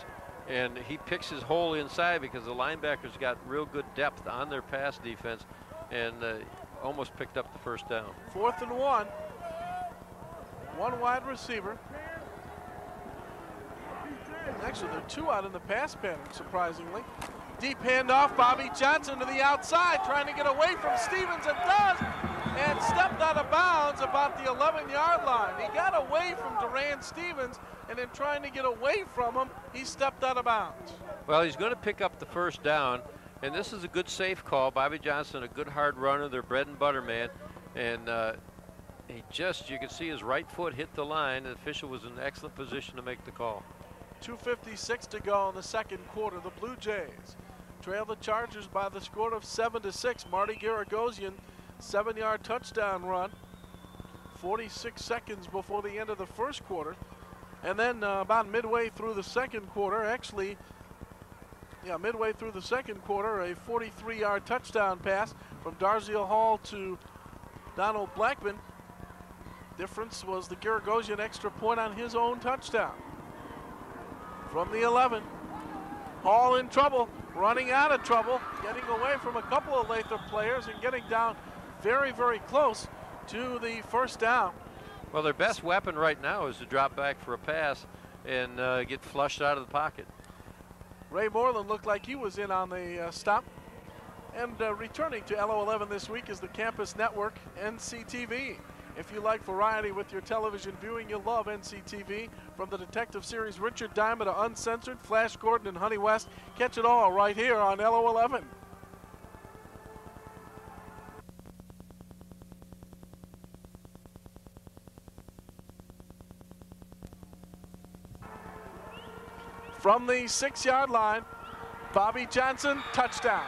and he picks his hole inside because the linebackers got real good depth on their pass defense and uh, almost picked up the first down. Fourth and one. One wide receiver. Actually, there are two out in the pass pattern, surprisingly. Deep handoff, Bobby Johnson to the outside, trying to get away from Stevens, and does, and stepped out of bounds about the 11-yard line. He got away from Duran Stevens, and in trying to get away from him, he stepped out of bounds. Well, he's going to pick up the first down, and this is a good safe call. Bobby Johnson, a good hard runner, their bread and butter man, and uh, he just, you can see his right foot hit the line. The official was in an excellent position to make the call. 2.56 to go in the second quarter. The Blue Jays trail the Chargers by the score of 7 to 6. Marty Garagosian, seven yard touchdown run. 46 seconds before the end of the first quarter. And then uh, about midway through the second quarter, actually, yeah, midway through the second quarter, a 43 yard touchdown pass from Darziel Hall to Donald Blackman. Difference was the Garagosian extra point on his own touchdown from the 11. Hall in trouble, running out of trouble, getting away from a couple of Lathrup players and getting down very, very close to the first down. Well, their best weapon right now is to drop back for a pass and uh, get flushed out of the pocket. Ray Moreland looked like he was in on the uh, stop. And uh, returning to LO11 this week is the Campus Network NCTV. If you like variety with your television viewing, you'll love NCTV. From the detective series Richard Diamond to Uncensored, Flash Gordon, and Honey West, catch it all right here on LO11. From the six yard line, Bobby Johnson, touchdown.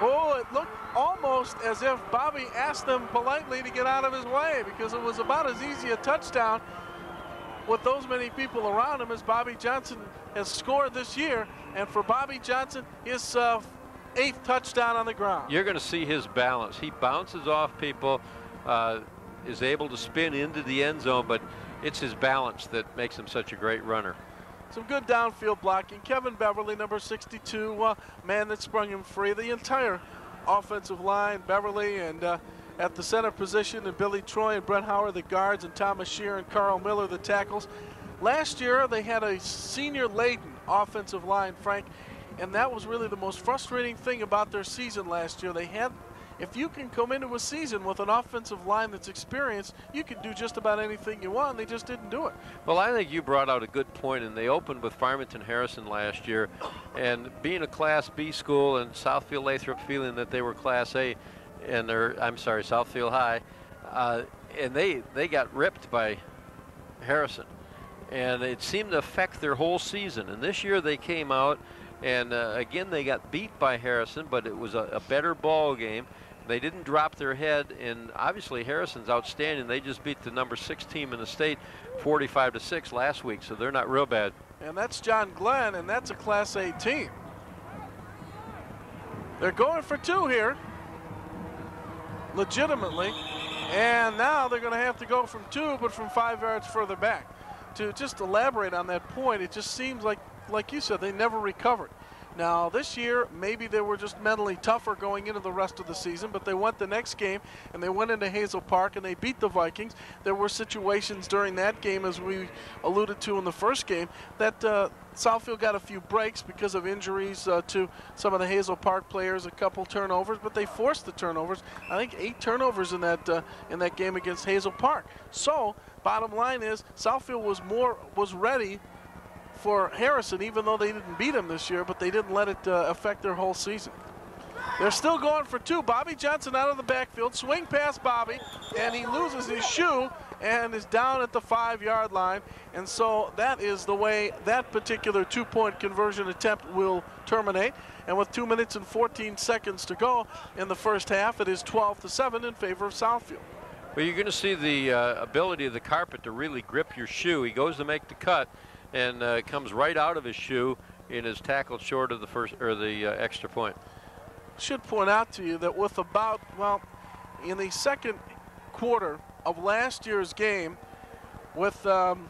Oh, it looked almost as if Bobby asked them politely to get out of his way because it was about as easy a touchdown with those many people around him as Bobby Johnson has scored this year. And for Bobby Johnson, his uh, eighth touchdown on the ground. You're going to see his balance. He bounces off people, uh, is able to spin into the end zone, but it's his balance that makes him such a great runner. Some good downfield blocking. Kevin Beverly, number 62, uh, man that sprung him free. The entire offensive line, Beverly and uh, at the center position, and Billy Troy and Brett Howard, the guards, and Thomas Shear and Carl Miller, the tackles. Last year, they had a senior laden offensive line, Frank, and that was really the most frustrating thing about their season last year. They had if you can come into a season with an offensive line that's experienced, you can do just about anything you want. They just didn't do it. Well, I think you brought out a good point. and they opened with Farmington Harrison last year, and being a Class B school and Southfield Lathrup feeling that they were Class A, and they're I'm sorry Southfield High, uh, and they they got ripped by Harrison, and it seemed to affect their whole season. And this year they came out. And uh, again, they got beat by Harrison, but it was a, a better ball game. They didn't drop their head, and obviously Harrison's outstanding. They just beat the number six team in the state 45 to 6 last week, so they're not real bad. And that's John Glenn, and that's a Class A team. They're going for two here, legitimately. And now they're going to have to go from two, but from five yards further back. To just elaborate on that point, it just seems like, like you said, they never recovered. Now, this year, maybe they were just mentally tougher going into the rest of the season, but they went the next game and they went into Hazel Park and they beat the Vikings. There were situations during that game, as we alluded to in the first game, that uh, Southfield got a few breaks because of injuries uh, to some of the Hazel Park players, a couple turnovers, but they forced the turnovers. I think eight turnovers in that uh, in that game against Hazel Park. So, bottom line is, Southfield was more was ready for Harrison, even though they didn't beat him this year, but they didn't let it uh, affect their whole season. They're still going for two. Bobby Johnson out of the backfield, swing past Bobby, and he loses his shoe and is down at the five-yard line. And so that is the way that particular two-point conversion attempt will terminate. And with two minutes and 14 seconds to go in the first half, it is 12 to 7 in favor of Southfield. Well, you're going to see the uh, ability of the carpet to really grip your shoe. He goes to make the cut, and uh, comes right out of his shoe and is tackled short of the first or the uh, extra point. Should point out to you that with about well, in the second quarter of last year's game, with um,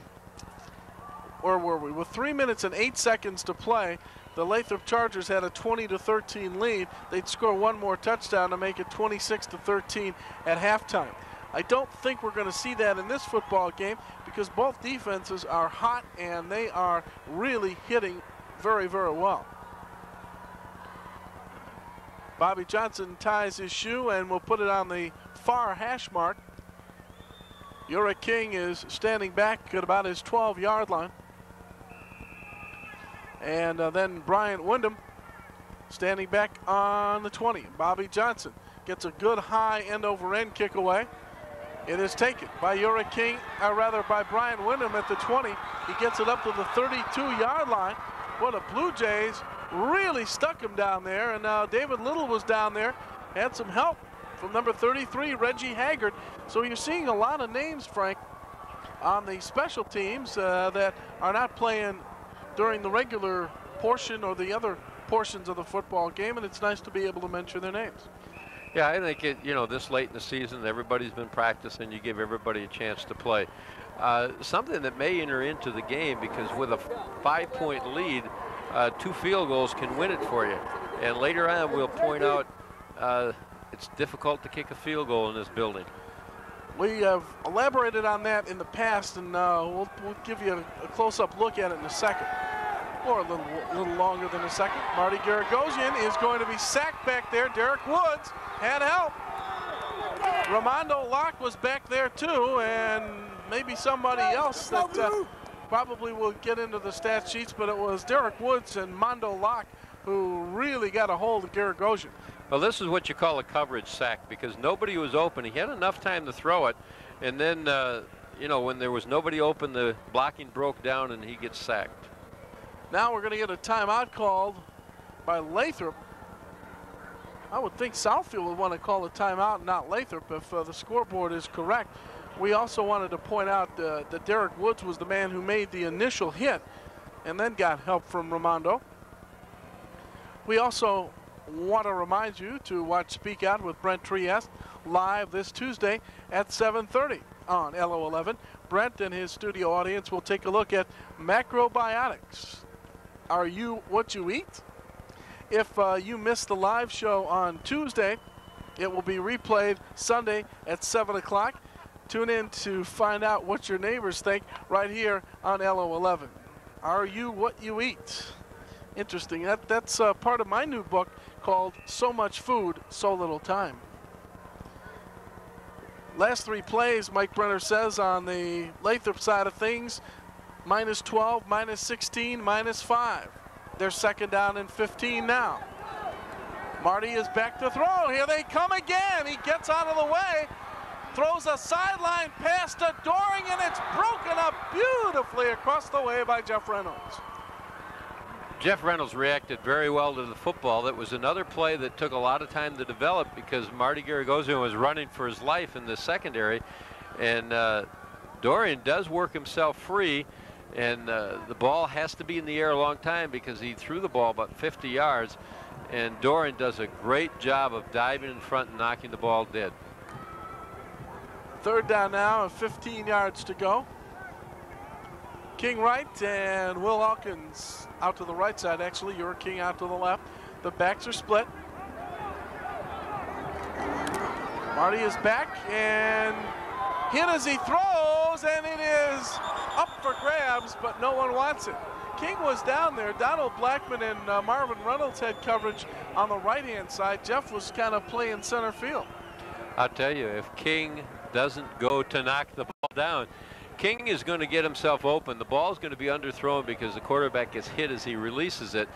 or were we with three minutes and eight seconds to play, the Lathrup Chargers had a 20 to 13 lead. They'd score one more touchdown to make it 26 to 13 at halftime. I don't think we're going to see that in this football game because both defenses are hot and they are really hitting very, very well. Bobby Johnson ties his shoe and will put it on the far hash mark. Yura King is standing back at about his 12-yard line. And uh, then Bryant Wyndham standing back on the 20. Bobby Johnson gets a good high end over end kick away. It is taken by Yura King, or rather by Brian Wyndham at the 20. He gets it up to the 32-yard line. What a Blue Jays really stuck him down there, and uh, David Little was down there, had some help from number 33, Reggie Haggard. So you're seeing a lot of names, Frank, on the special teams uh, that are not playing during the regular portion or the other portions of the football game, and it's nice to be able to mention their names. Yeah, I think it, you know, this late in the season, everybody's been practicing. You give everybody a chance to play. Uh, something that may enter into the game because with a five-point lead, uh, two field goals can win it for you. And later on, we'll point out uh, it's difficult to kick a field goal in this building. We have elaborated on that in the past, and uh, we'll, we'll, give you a, a close-up look at it in a second or a little, little longer than a second. Marty Garagosian is going to be sacked back there. Derek Woods had help. Ramondo Locke was back there too, and maybe somebody else that uh, probably will get into the stat sheets, but it was Derek Woods and Mondo Locke who really got a hold of Garagosian. Well, this is what you call a coverage sack because nobody was open. He had enough time to throw it, and then, uh, you know, when there was nobody open, the blocking broke down and he gets sacked. Now we're going to get a timeout called by Lathrup. I would think Southfield would want to call a timeout, not Lathrup, if uh, the scoreboard is correct. We also wanted to point out uh, that Derek Woods was the man who made the initial hit and then got help from Raimondo. We also want to remind you to watch Speak Out with Brent Trieste live this Tuesday at 7.30 on LO11. Brent and his studio audience will take a look at macrobiotics. Are you what you eat? If uh, you missed the live show on Tuesday, it will be replayed Sunday at 7 o'clock. Tune in to find out what your neighbors think right here on LO11. Are you what you eat? Interesting. That, that's uh, part of my new book called So Much Food, So Little Time. Last three plays, Mike Brenner says on the Lathrup side of things, minus 12, minus 16, minus 5. They're second down and 15 now. Marty is back to throw. Here they come again. He gets out of the way, throws a sideline pass to Doring, and it's broken up beautifully across the way by Jeff Reynolds. Jeff Reynolds reacted very well to the football. That was another play that took a lot of time to develop because Marty Garagosian was running for his life in the secondary. And uh, Dorian does work himself free. And uh, the ball has to be in the air a long time because he threw the ball about 50 yards. And Dorian does a great job of diving in front and knocking the ball dead. Third down now and 15 yards to go. King right and Will Hawkins out to the right side. Actually, you're King out to the left. The backs are split. Marty is back and hit as he throws, and it is up for grabs, but no one wants it. King was down there. Donald Blackman and uh, Marvin Reynolds had coverage on the right-hand side. Jeff was kind of playing center field. I'll tell you, if King doesn't go to knock the ball down, King is going to get himself open. The ball is going to be underthrown because the quarterback gets hit as he releases it.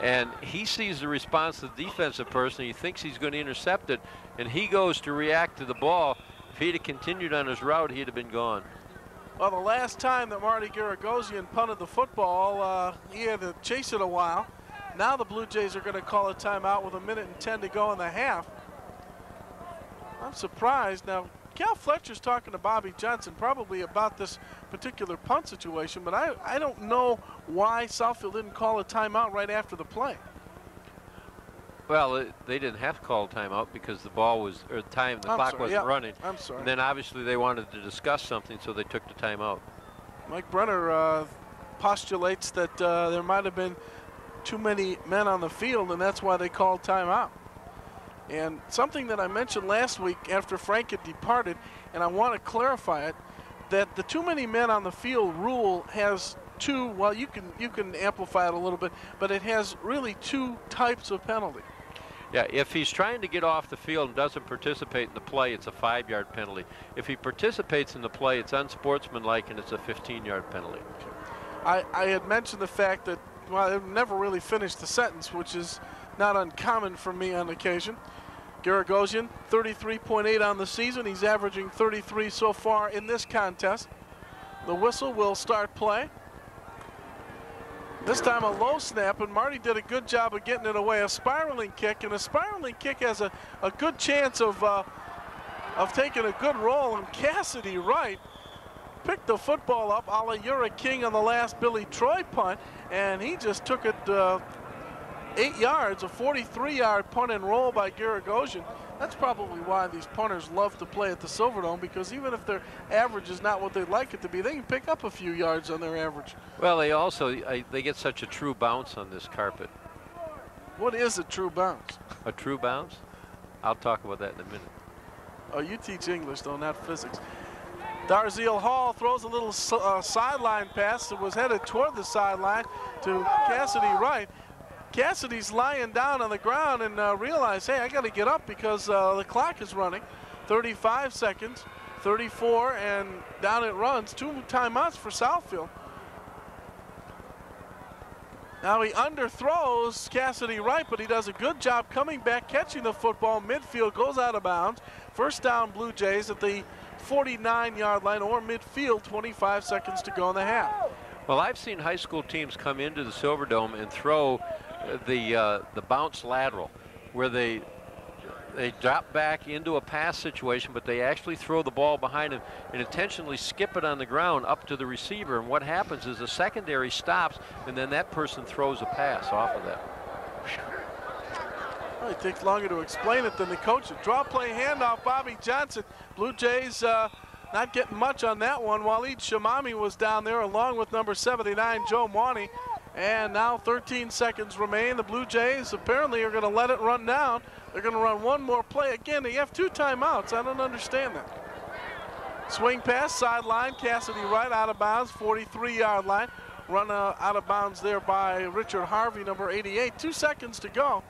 And he sees the response of the defensive person. He thinks he's going to intercept it. And he goes to react to the ball. If he'd have continued on his route, he'd have been gone. Well, the last time that Marty Garagosian punted the football, uh, he had to chase it a while. Now the Blue Jays are going to call a timeout with a minute and 10 to go in the half. I'm surprised. Now, Cal Fletcher's talking to Bobby Johnson probably about this particular punt situation, but I, I don't know why Southfield didn't call a timeout right after the play. Well, it, they didn't have to call timeout because the ball was, or time, the I'm clock sorry, wasn't yeah, running. I'm sorry. And then obviously they wanted to discuss something, so they took the timeout. Mike Brenner uh, postulates that uh, there might have been too many men on the field, and that's why they called timeout. And something that I mentioned last week after Frank had departed, and I want to clarify it, that the too many men on the field rule has two, well, you can, you can amplify it a little bit, but it has really two types of penalty. Yeah, if he's trying to get off the field and doesn't participate in the play, it's a five-yard penalty. If he participates in the play, it's unsportsmanlike and it's a 15-yard penalty. I, I had mentioned the fact that, well, I never really finished the sentence, which is not uncommon for me on occasion. Garagosian, 33.8 on the season. He's averaging 33 so far in this contest. The whistle will start play. This time a low snap, and Marty did a good job of getting it away. A spiraling kick, and a spiraling kick has a, a good chance of, uh, of taking a good roll. And Cassidy Wright picked the football up a la a King on the last Billy Troy punt, and he just took it uh, eight yards, a 43-yard punt and roll by Garagosian. That's probably why these punters love to play at the Silverdome because even if their average is not what they'd like it to be, they can pick up a few yards on their average. Well, they also uh, they get such a true bounce on this carpet. What is a true bounce? A true bounce? I'll talk about that in a minute. Oh, you teach English though, not physics. Darziel Hall throws a little uh, sideline pass that was headed toward the sideline to Cassidy Wright. Cassidy's lying down on the ground and uh, hey, I got to get up because uh, the clock is running. 35 seconds, 34, and down it runs. Two timeouts for Southfield. Now he underthrows Cassidy Wright, but he does a good job coming back, catching the football midfield, goes out of bounds. First down, Blue Jays at the 49-yard line or midfield, 25 seconds to go in the half. Well, I've seen high school teams come into the Silverdome and throw the uh, the bounce lateral, where they they drop back into a pass situation, but they actually throw the ball behind him and intentionally skip it on the ground up to the receiver. And what happens is the secondary stops, and then that person throws a pass off of that. Well, it takes longer to explain it than the coach. A Draw play handoff, Bobby Johnson. Blue Jays uh, not getting much on that one. Waleed Shamami was down there along with number 79, Joe Mauney. And now 13 seconds remain. The Blue Jays apparently are going to let it run down. They're going to run one more play. Again, they have two timeouts. I don't understand that. Swing pass, sideline. Cassidy Wright out of bounds, 43-yard line. Run uh, out of bounds there by Richard Harvey, number 88. Two seconds to go.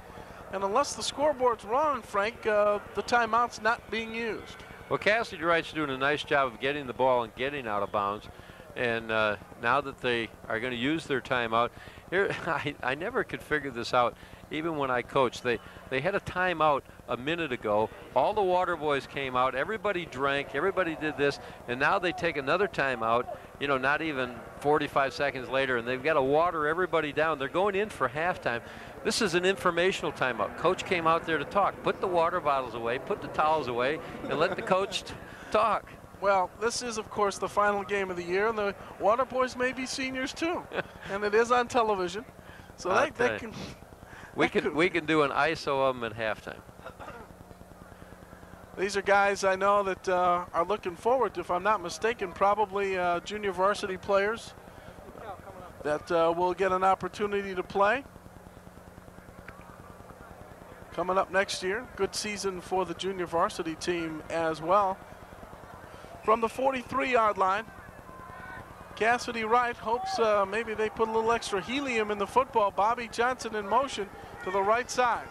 And unless the scoreboard's wrong, Frank, uh, the timeout's not being used. Well, Cassidy Wright's doing a nice job of getting the ball and getting out of bounds. And uh, now that they are going to use their timeout, here *laughs* I, I never could figure this out. Even when I coached, they they had a timeout a minute ago. All the water boys came out. Everybody drank. Everybody did this, and now they take another timeout. You know, not even 45 seconds later, and they've got to water everybody down. They're going in for halftime. This is an informational timeout. Coach came out there to talk. Put the water bottles away, put the towels away, and let the coach talk. Well, this is, of course, the final game of the year, and the Water Boys may be seniors too, *laughs* and it is on television, so that, that can. We that can could, we can do an ISO of them at halftime. *coughs* These are guys I know that uh, are looking forward to, if I'm not mistaken, probably uh, junior varsity players that uh, will get an opportunity to play coming up next year. Good season for the junior varsity team as well. From the 43-yard line, Cassidy Wright hopes uh, maybe they put a little extra helium in the football. Bobby Johnson in motion to the right side.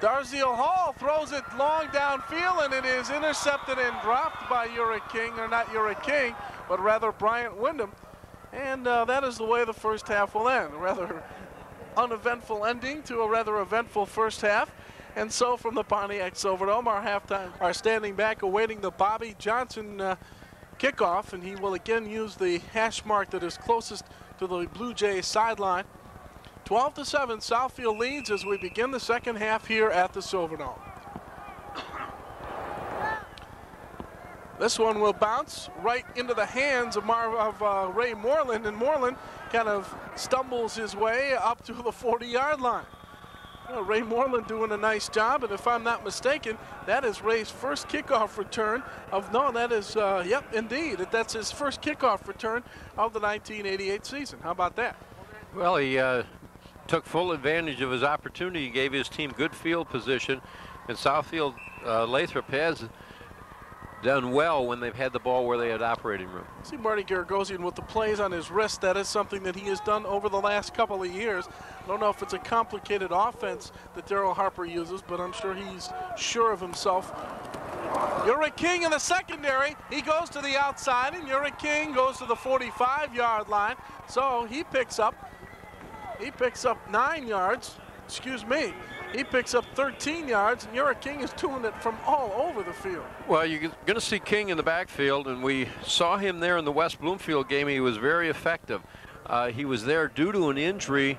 Darziel Hall throws it long downfield, and it is intercepted and dropped by Uric King, or not Uric King, but rather Bryant Wyndham. And uh, that is the way the first half will end. Rather *laughs* uneventful ending to a rather eventful first half. And so from the Pontiac Silverdome, our halftime, are standing back awaiting the Bobby Johnson uh, kickoff, and he will again use the hash mark that is closest to the Blue Jays sideline. 12 to 7, Southfield leads as we begin the second half here at the Silverdome. This one will bounce right into the hands of, Mar of uh, Ray Moreland, and Moreland kind of stumbles his way up to the 40-yard line. Know, Ray Moreland doing a nice job, and if I'm not mistaken, that is Ray's first kickoff return of, no, that is, uh, yep, indeed, that's his first kickoff return of the 1988 season. How about that? Well, he uh, took full advantage of his opportunity, he gave his team good field position, and Southfield uh, Lathrup has done well when they've had the ball where they had operating room. See Marty Garagosian with the plays on his wrist. That is something that he has done over the last couple of years. Don't know if it's a complicated offense that Daryl Harper uses, but I'm sure he's sure of himself. Uric King in the secondary. He goes to the outside, and Uric King goes to the 45-yard line. So he picks up, he picks up nine yards. Excuse me. He picks up 13 yards, and Uric King is doing it from all over the field. Well, you're going to see King in the backfield, and we saw him there in the West Bloomfield game. He was very effective. Uh, he was there due to an injury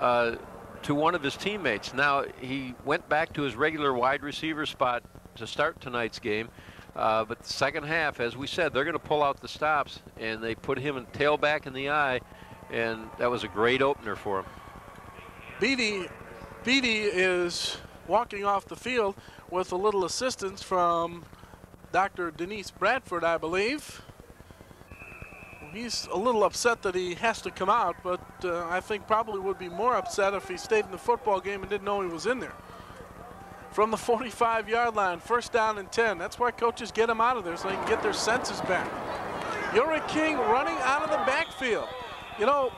uh, to one of his teammates. Now, he went back to his regular wide receiver spot to start tonight's game. Uh, but the second half, as we said, they're going to pull out the stops, and they put him in tailback in the eye, and that was a great opener for him. Beatty Beatty is walking off the field with a little assistance from Dr. Denise Bradford, I believe. He's a little upset that he has to come out, but uh, I think probably would be more upset if he stayed in the football game and didn't know he was in there. From the 45-yard line, first down and 10. That's why coaches get him out of there so they can get their senses back. Uric King running out of the backfield. You know,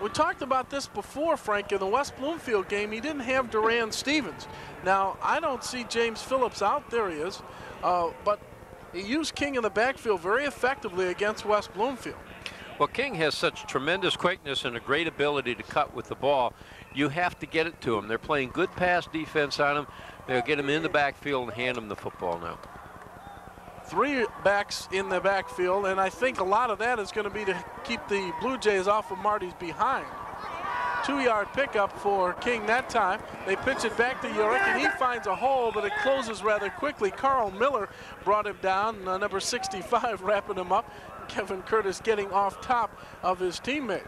we talked about this before, Frank, in the West Bloomfield game. He didn't have Duran Stevens. Now, I don't see James Phillips out. There he is. Uh, but he used King in the backfield very effectively against West Bloomfield. Well, King has such tremendous quickness and a great ability to cut with the ball. You have to get it to him. They're playing good pass defense on him. They'll get him in the backfield and hand him the football now three backs in the backfield, and I think a lot of that is going to be to keep the Blue Jays off of Marty's behind. two-yard pickup for King that time. They pitch it back to Urick, and he finds a hole, but it closes rather quickly. Carl Miller brought him down, uh, number 65 *laughs* wrapping him up. Kevin Curtis getting off top of his teammate.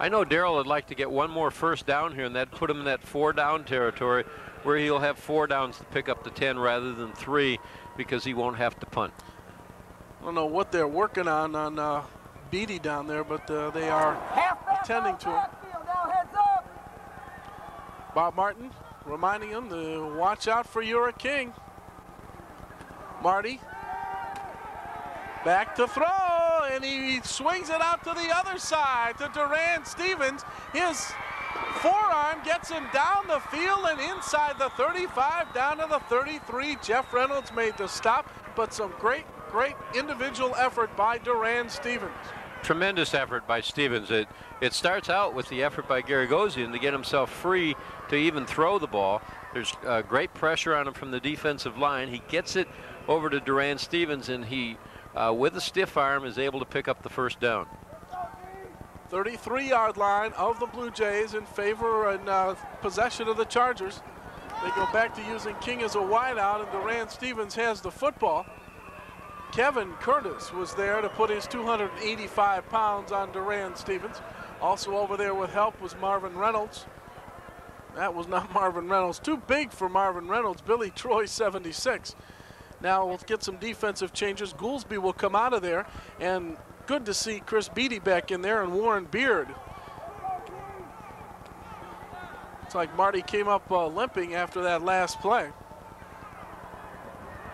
I know Daryl would like to get one more first down here, and that put him in that four down territory where he'll have four downs to pick up the 10 rather than three because he won't have to punt. I don't know what they're working on on uh, Beatty down there, but uh, they are attending to him. Bob Martin reminding him to watch out for Urick King. Marty back to throw, and he swings it out to the other side to Duran Stevens. His forearm gets him down the field and inside the 35, down to the 33. Jeff Reynolds made the stop, but some great, great individual effort by Duran Stevens. Tremendous effort by Stevens. It, it starts out with the effort by Garagosian to get himself free to even throw the ball. There's uh, great pressure on him from the defensive line. He gets it over to Duran Stevens, and he, uh, with a stiff arm, is able to pick up the first down. 33-yard line of the Blue Jays in favor and uh, possession of the Chargers. They go back to using King as a wideout, and Duran Stevens has the football. Kevin Curtis was there to put his 285 pounds on Duran Stevens. Also over there with help was Marvin Reynolds. That was not *laughs* Marvin Reynolds. Too big for Marvin Reynolds. Billy Troy, 76. Now we'll get some defensive changes. Goolsby will come out of there, and good to see Chris Beatty back in there and Warren Beard. It's like Marty came up uh, limping after that last play.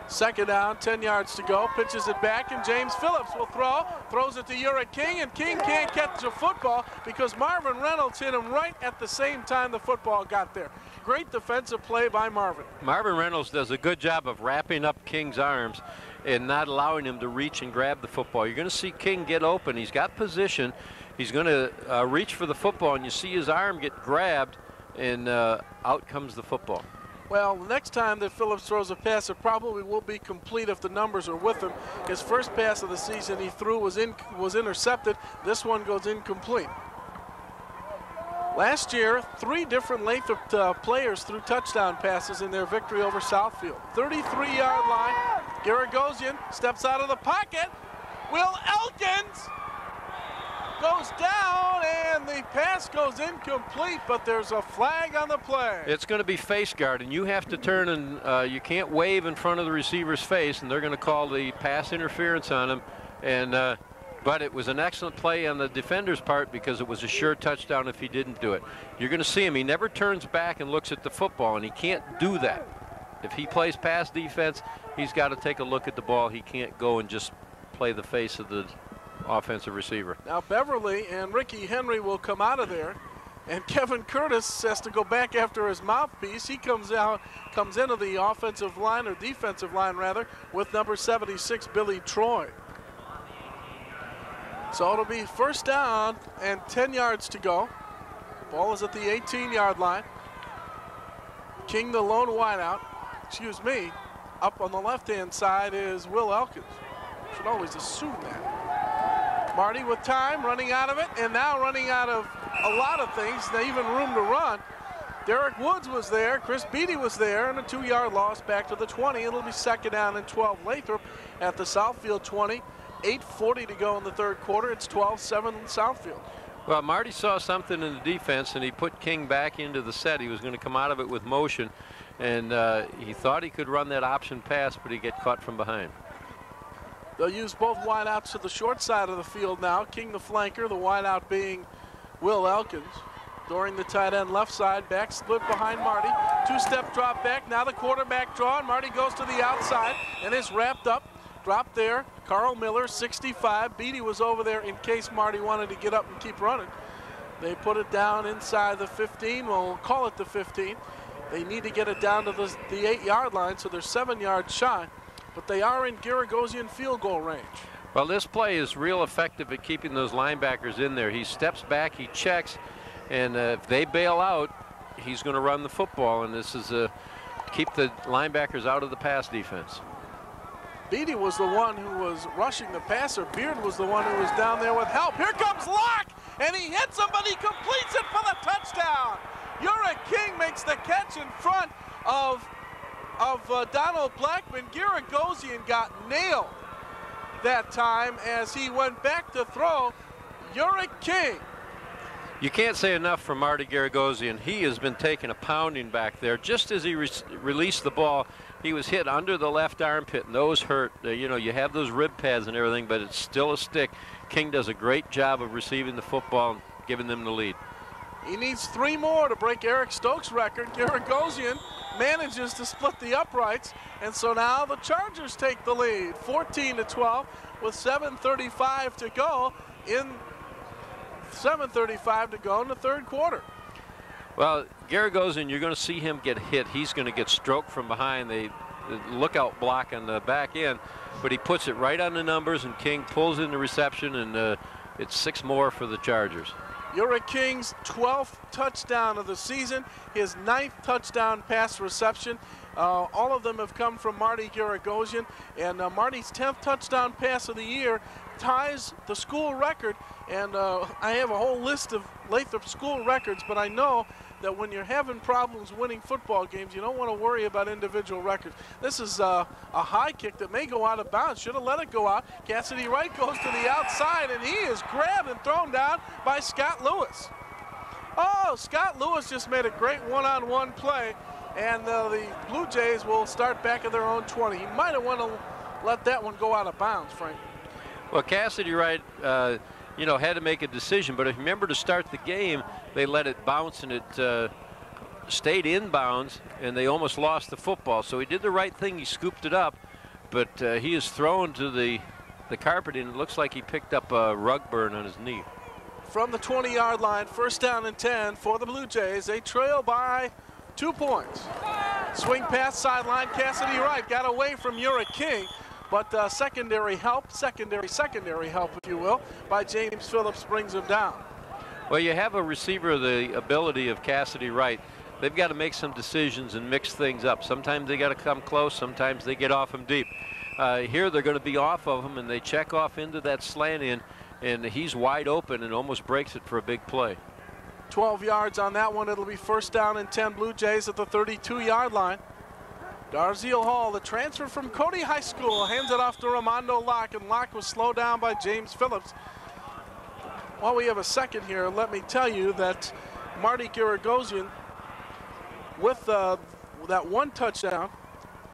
Second down, 10 yards to go. Pitches it back, and James Phillips will throw. Throws it to Urick King, and King can't catch the football because Marvin Reynolds hit him right at the same time the football got there. Great defensive play by Marvin. Marvin Reynolds does a good job of wrapping up King's arms and not allowing him to reach and grab the football. You're going to see King get open. He's got position. He's going to uh, reach for the football, and you see his arm get grabbed, and uh, out comes the football. Well, the next time that Phillips throws a pass, it probably will be complete if the numbers are with him. His first pass of the season he threw was in was intercepted. This one goes incomplete. Last year, three different Lathrup uh, players threw touchdown passes in their victory over Southfield. 33-yard line. Garagosian steps out of the pocket. Will Elkins goes down and the pass goes incomplete, but there's a flag on the play. It's going to be face guard, and you have to turn and uh, you can't wave in front of the receiver's face, and they're going to call the pass interference on him. And uh, but it was an excellent play on the defender's part because it was a sure touchdown if he didn't do it. You're going to see him. He never turns back and looks at the football, and he can't do that. If he plays pass defense, he's got to take a look at the ball. He can't go and just play the face of the offensive receiver. Now Beverly and Ricky Henry will come out of there. And Kevin Curtis has to go back after his mouthpiece. He comes out, comes into the offensive line or defensive line rather, with number 76, Billy Troy. So it'll be first down and 10 yards to go. Ball is at the 18-yard line. King the lone wideout. Excuse me. Up on the left-hand side is Will Elkins. Should always assume that. Marty with time, running out of it, and now running out of a lot of things, not even room to run. Derek Woods was there, Chris Beatty was there, and a two-yard loss back to the 20. It'll be second down and 12 Lathrup at the Southfield 20. 8.40 to go in the third quarter. It's 12-7 Southfield. Well, Marty saw something in the defense, and he put King back into the set. He was going to come out of it with motion, and uh, he thought he could run that option pass, but he get caught from behind. They'll use both wideouts to the short side of the field now. King the flanker, the wideout being Will Elkins. During the tight end left side, back split behind Marty. Two-step drop back, now the quarterback draw, and Marty goes to the outside and is wrapped up Drop there. Carl Miller, 65. Beatty was over there in case Marty wanted to get up and keep running. They put it down inside the 15. Well, call it the 15. They need to get it down to the, the eight-yard line, so they're seven yards shy. But they are in Garagosian field goal range. Well, this play is real effective at keeping those linebackers in there. He steps back, he checks, and uh, if they bail out, he's going to run the football, and this is a keep the linebackers out of the pass defense. Beatty was the one who was rushing the passer. Beard was the one who was down there with help. Here comes Locke, and he hits him, but he completes it for the touchdown. Uric King makes the catch in front of, of uh, Donald Blackman. Garagosian got nailed that time as he went back to throw. Uric King you can't say enough for Marty Garagosian. He has been taking a pounding back there. Just as he re released the ball, he was hit under the left armpit, and those hurt. Uh, you know, you have those rib pads and everything, but it's still a stick. King does a great job of receiving the football and giving them the lead. He needs three more to break Eric Stokes' record. Garagosian manages to split the uprights, and so now the Chargers take the lead, 14 to 12, with 7:35 to go in 7.35 to go in the third quarter. Well, Garagosian, you're going to see him get hit. He's going to get stroked from behind. the lookout block on the back end, but he puts it right on the numbers, and King pulls in the reception, and uh, it's six more for the Chargers. Uric King's 12th touchdown of the season, his ninth touchdown pass reception. Uh, all of them have come from Marty Garagosian, and uh, Marty's 10th touchdown pass of the year ties the school record. And uh, I have a whole list of Lathrup school records, but I know that when you're having problems winning football games, you don't want to worry about individual records. This is uh, a high kick that may go out of bounds. Should have let it go out. Cassidy Wright goes to the outside, and he is grabbed and thrown down by Scott Lewis. Oh, Scott Lewis just made a great one-on-one -on -one play, and uh, the Blue Jays will start back at their own 20. He might have wanted to let that one go out of bounds, Frank. Well, Cassidy Wright, uh, you know, had to make a decision. But if you remember to start the game, they let it bounce and it uh, stayed inbounds, and they almost lost the football. So he did the right thing. He scooped it up, but uh, he is thrown to the the carpet, and it looks like he picked up a rug burn on his knee. From the 20-yard line, first down and 10 for the Blue Jays. They trail by two points. Swing pass sideline. Cassidy Wright got away from Uric King. But uh, secondary help, secondary, secondary help, if you will, by James Phillips brings him down. Well, you have a receiver of the ability of Cassidy Wright. They've got to make some decisions and mix things up. Sometimes they got to come close. Sometimes they get off him deep. Uh, here they're going to be off of him, and they check off into that slant in, and he's wide open and almost breaks it for a big play. 12 yards on that one. It'll be first down and 10 Blue Jays at the 32-yard line. Darziel Hall, the transfer from Cody High School, hands it off to Ramondo Locke, and Locke was slowed down by James Phillips. While we have a second here, let me tell you that Marty Garagosian, with uh, that one touchdown,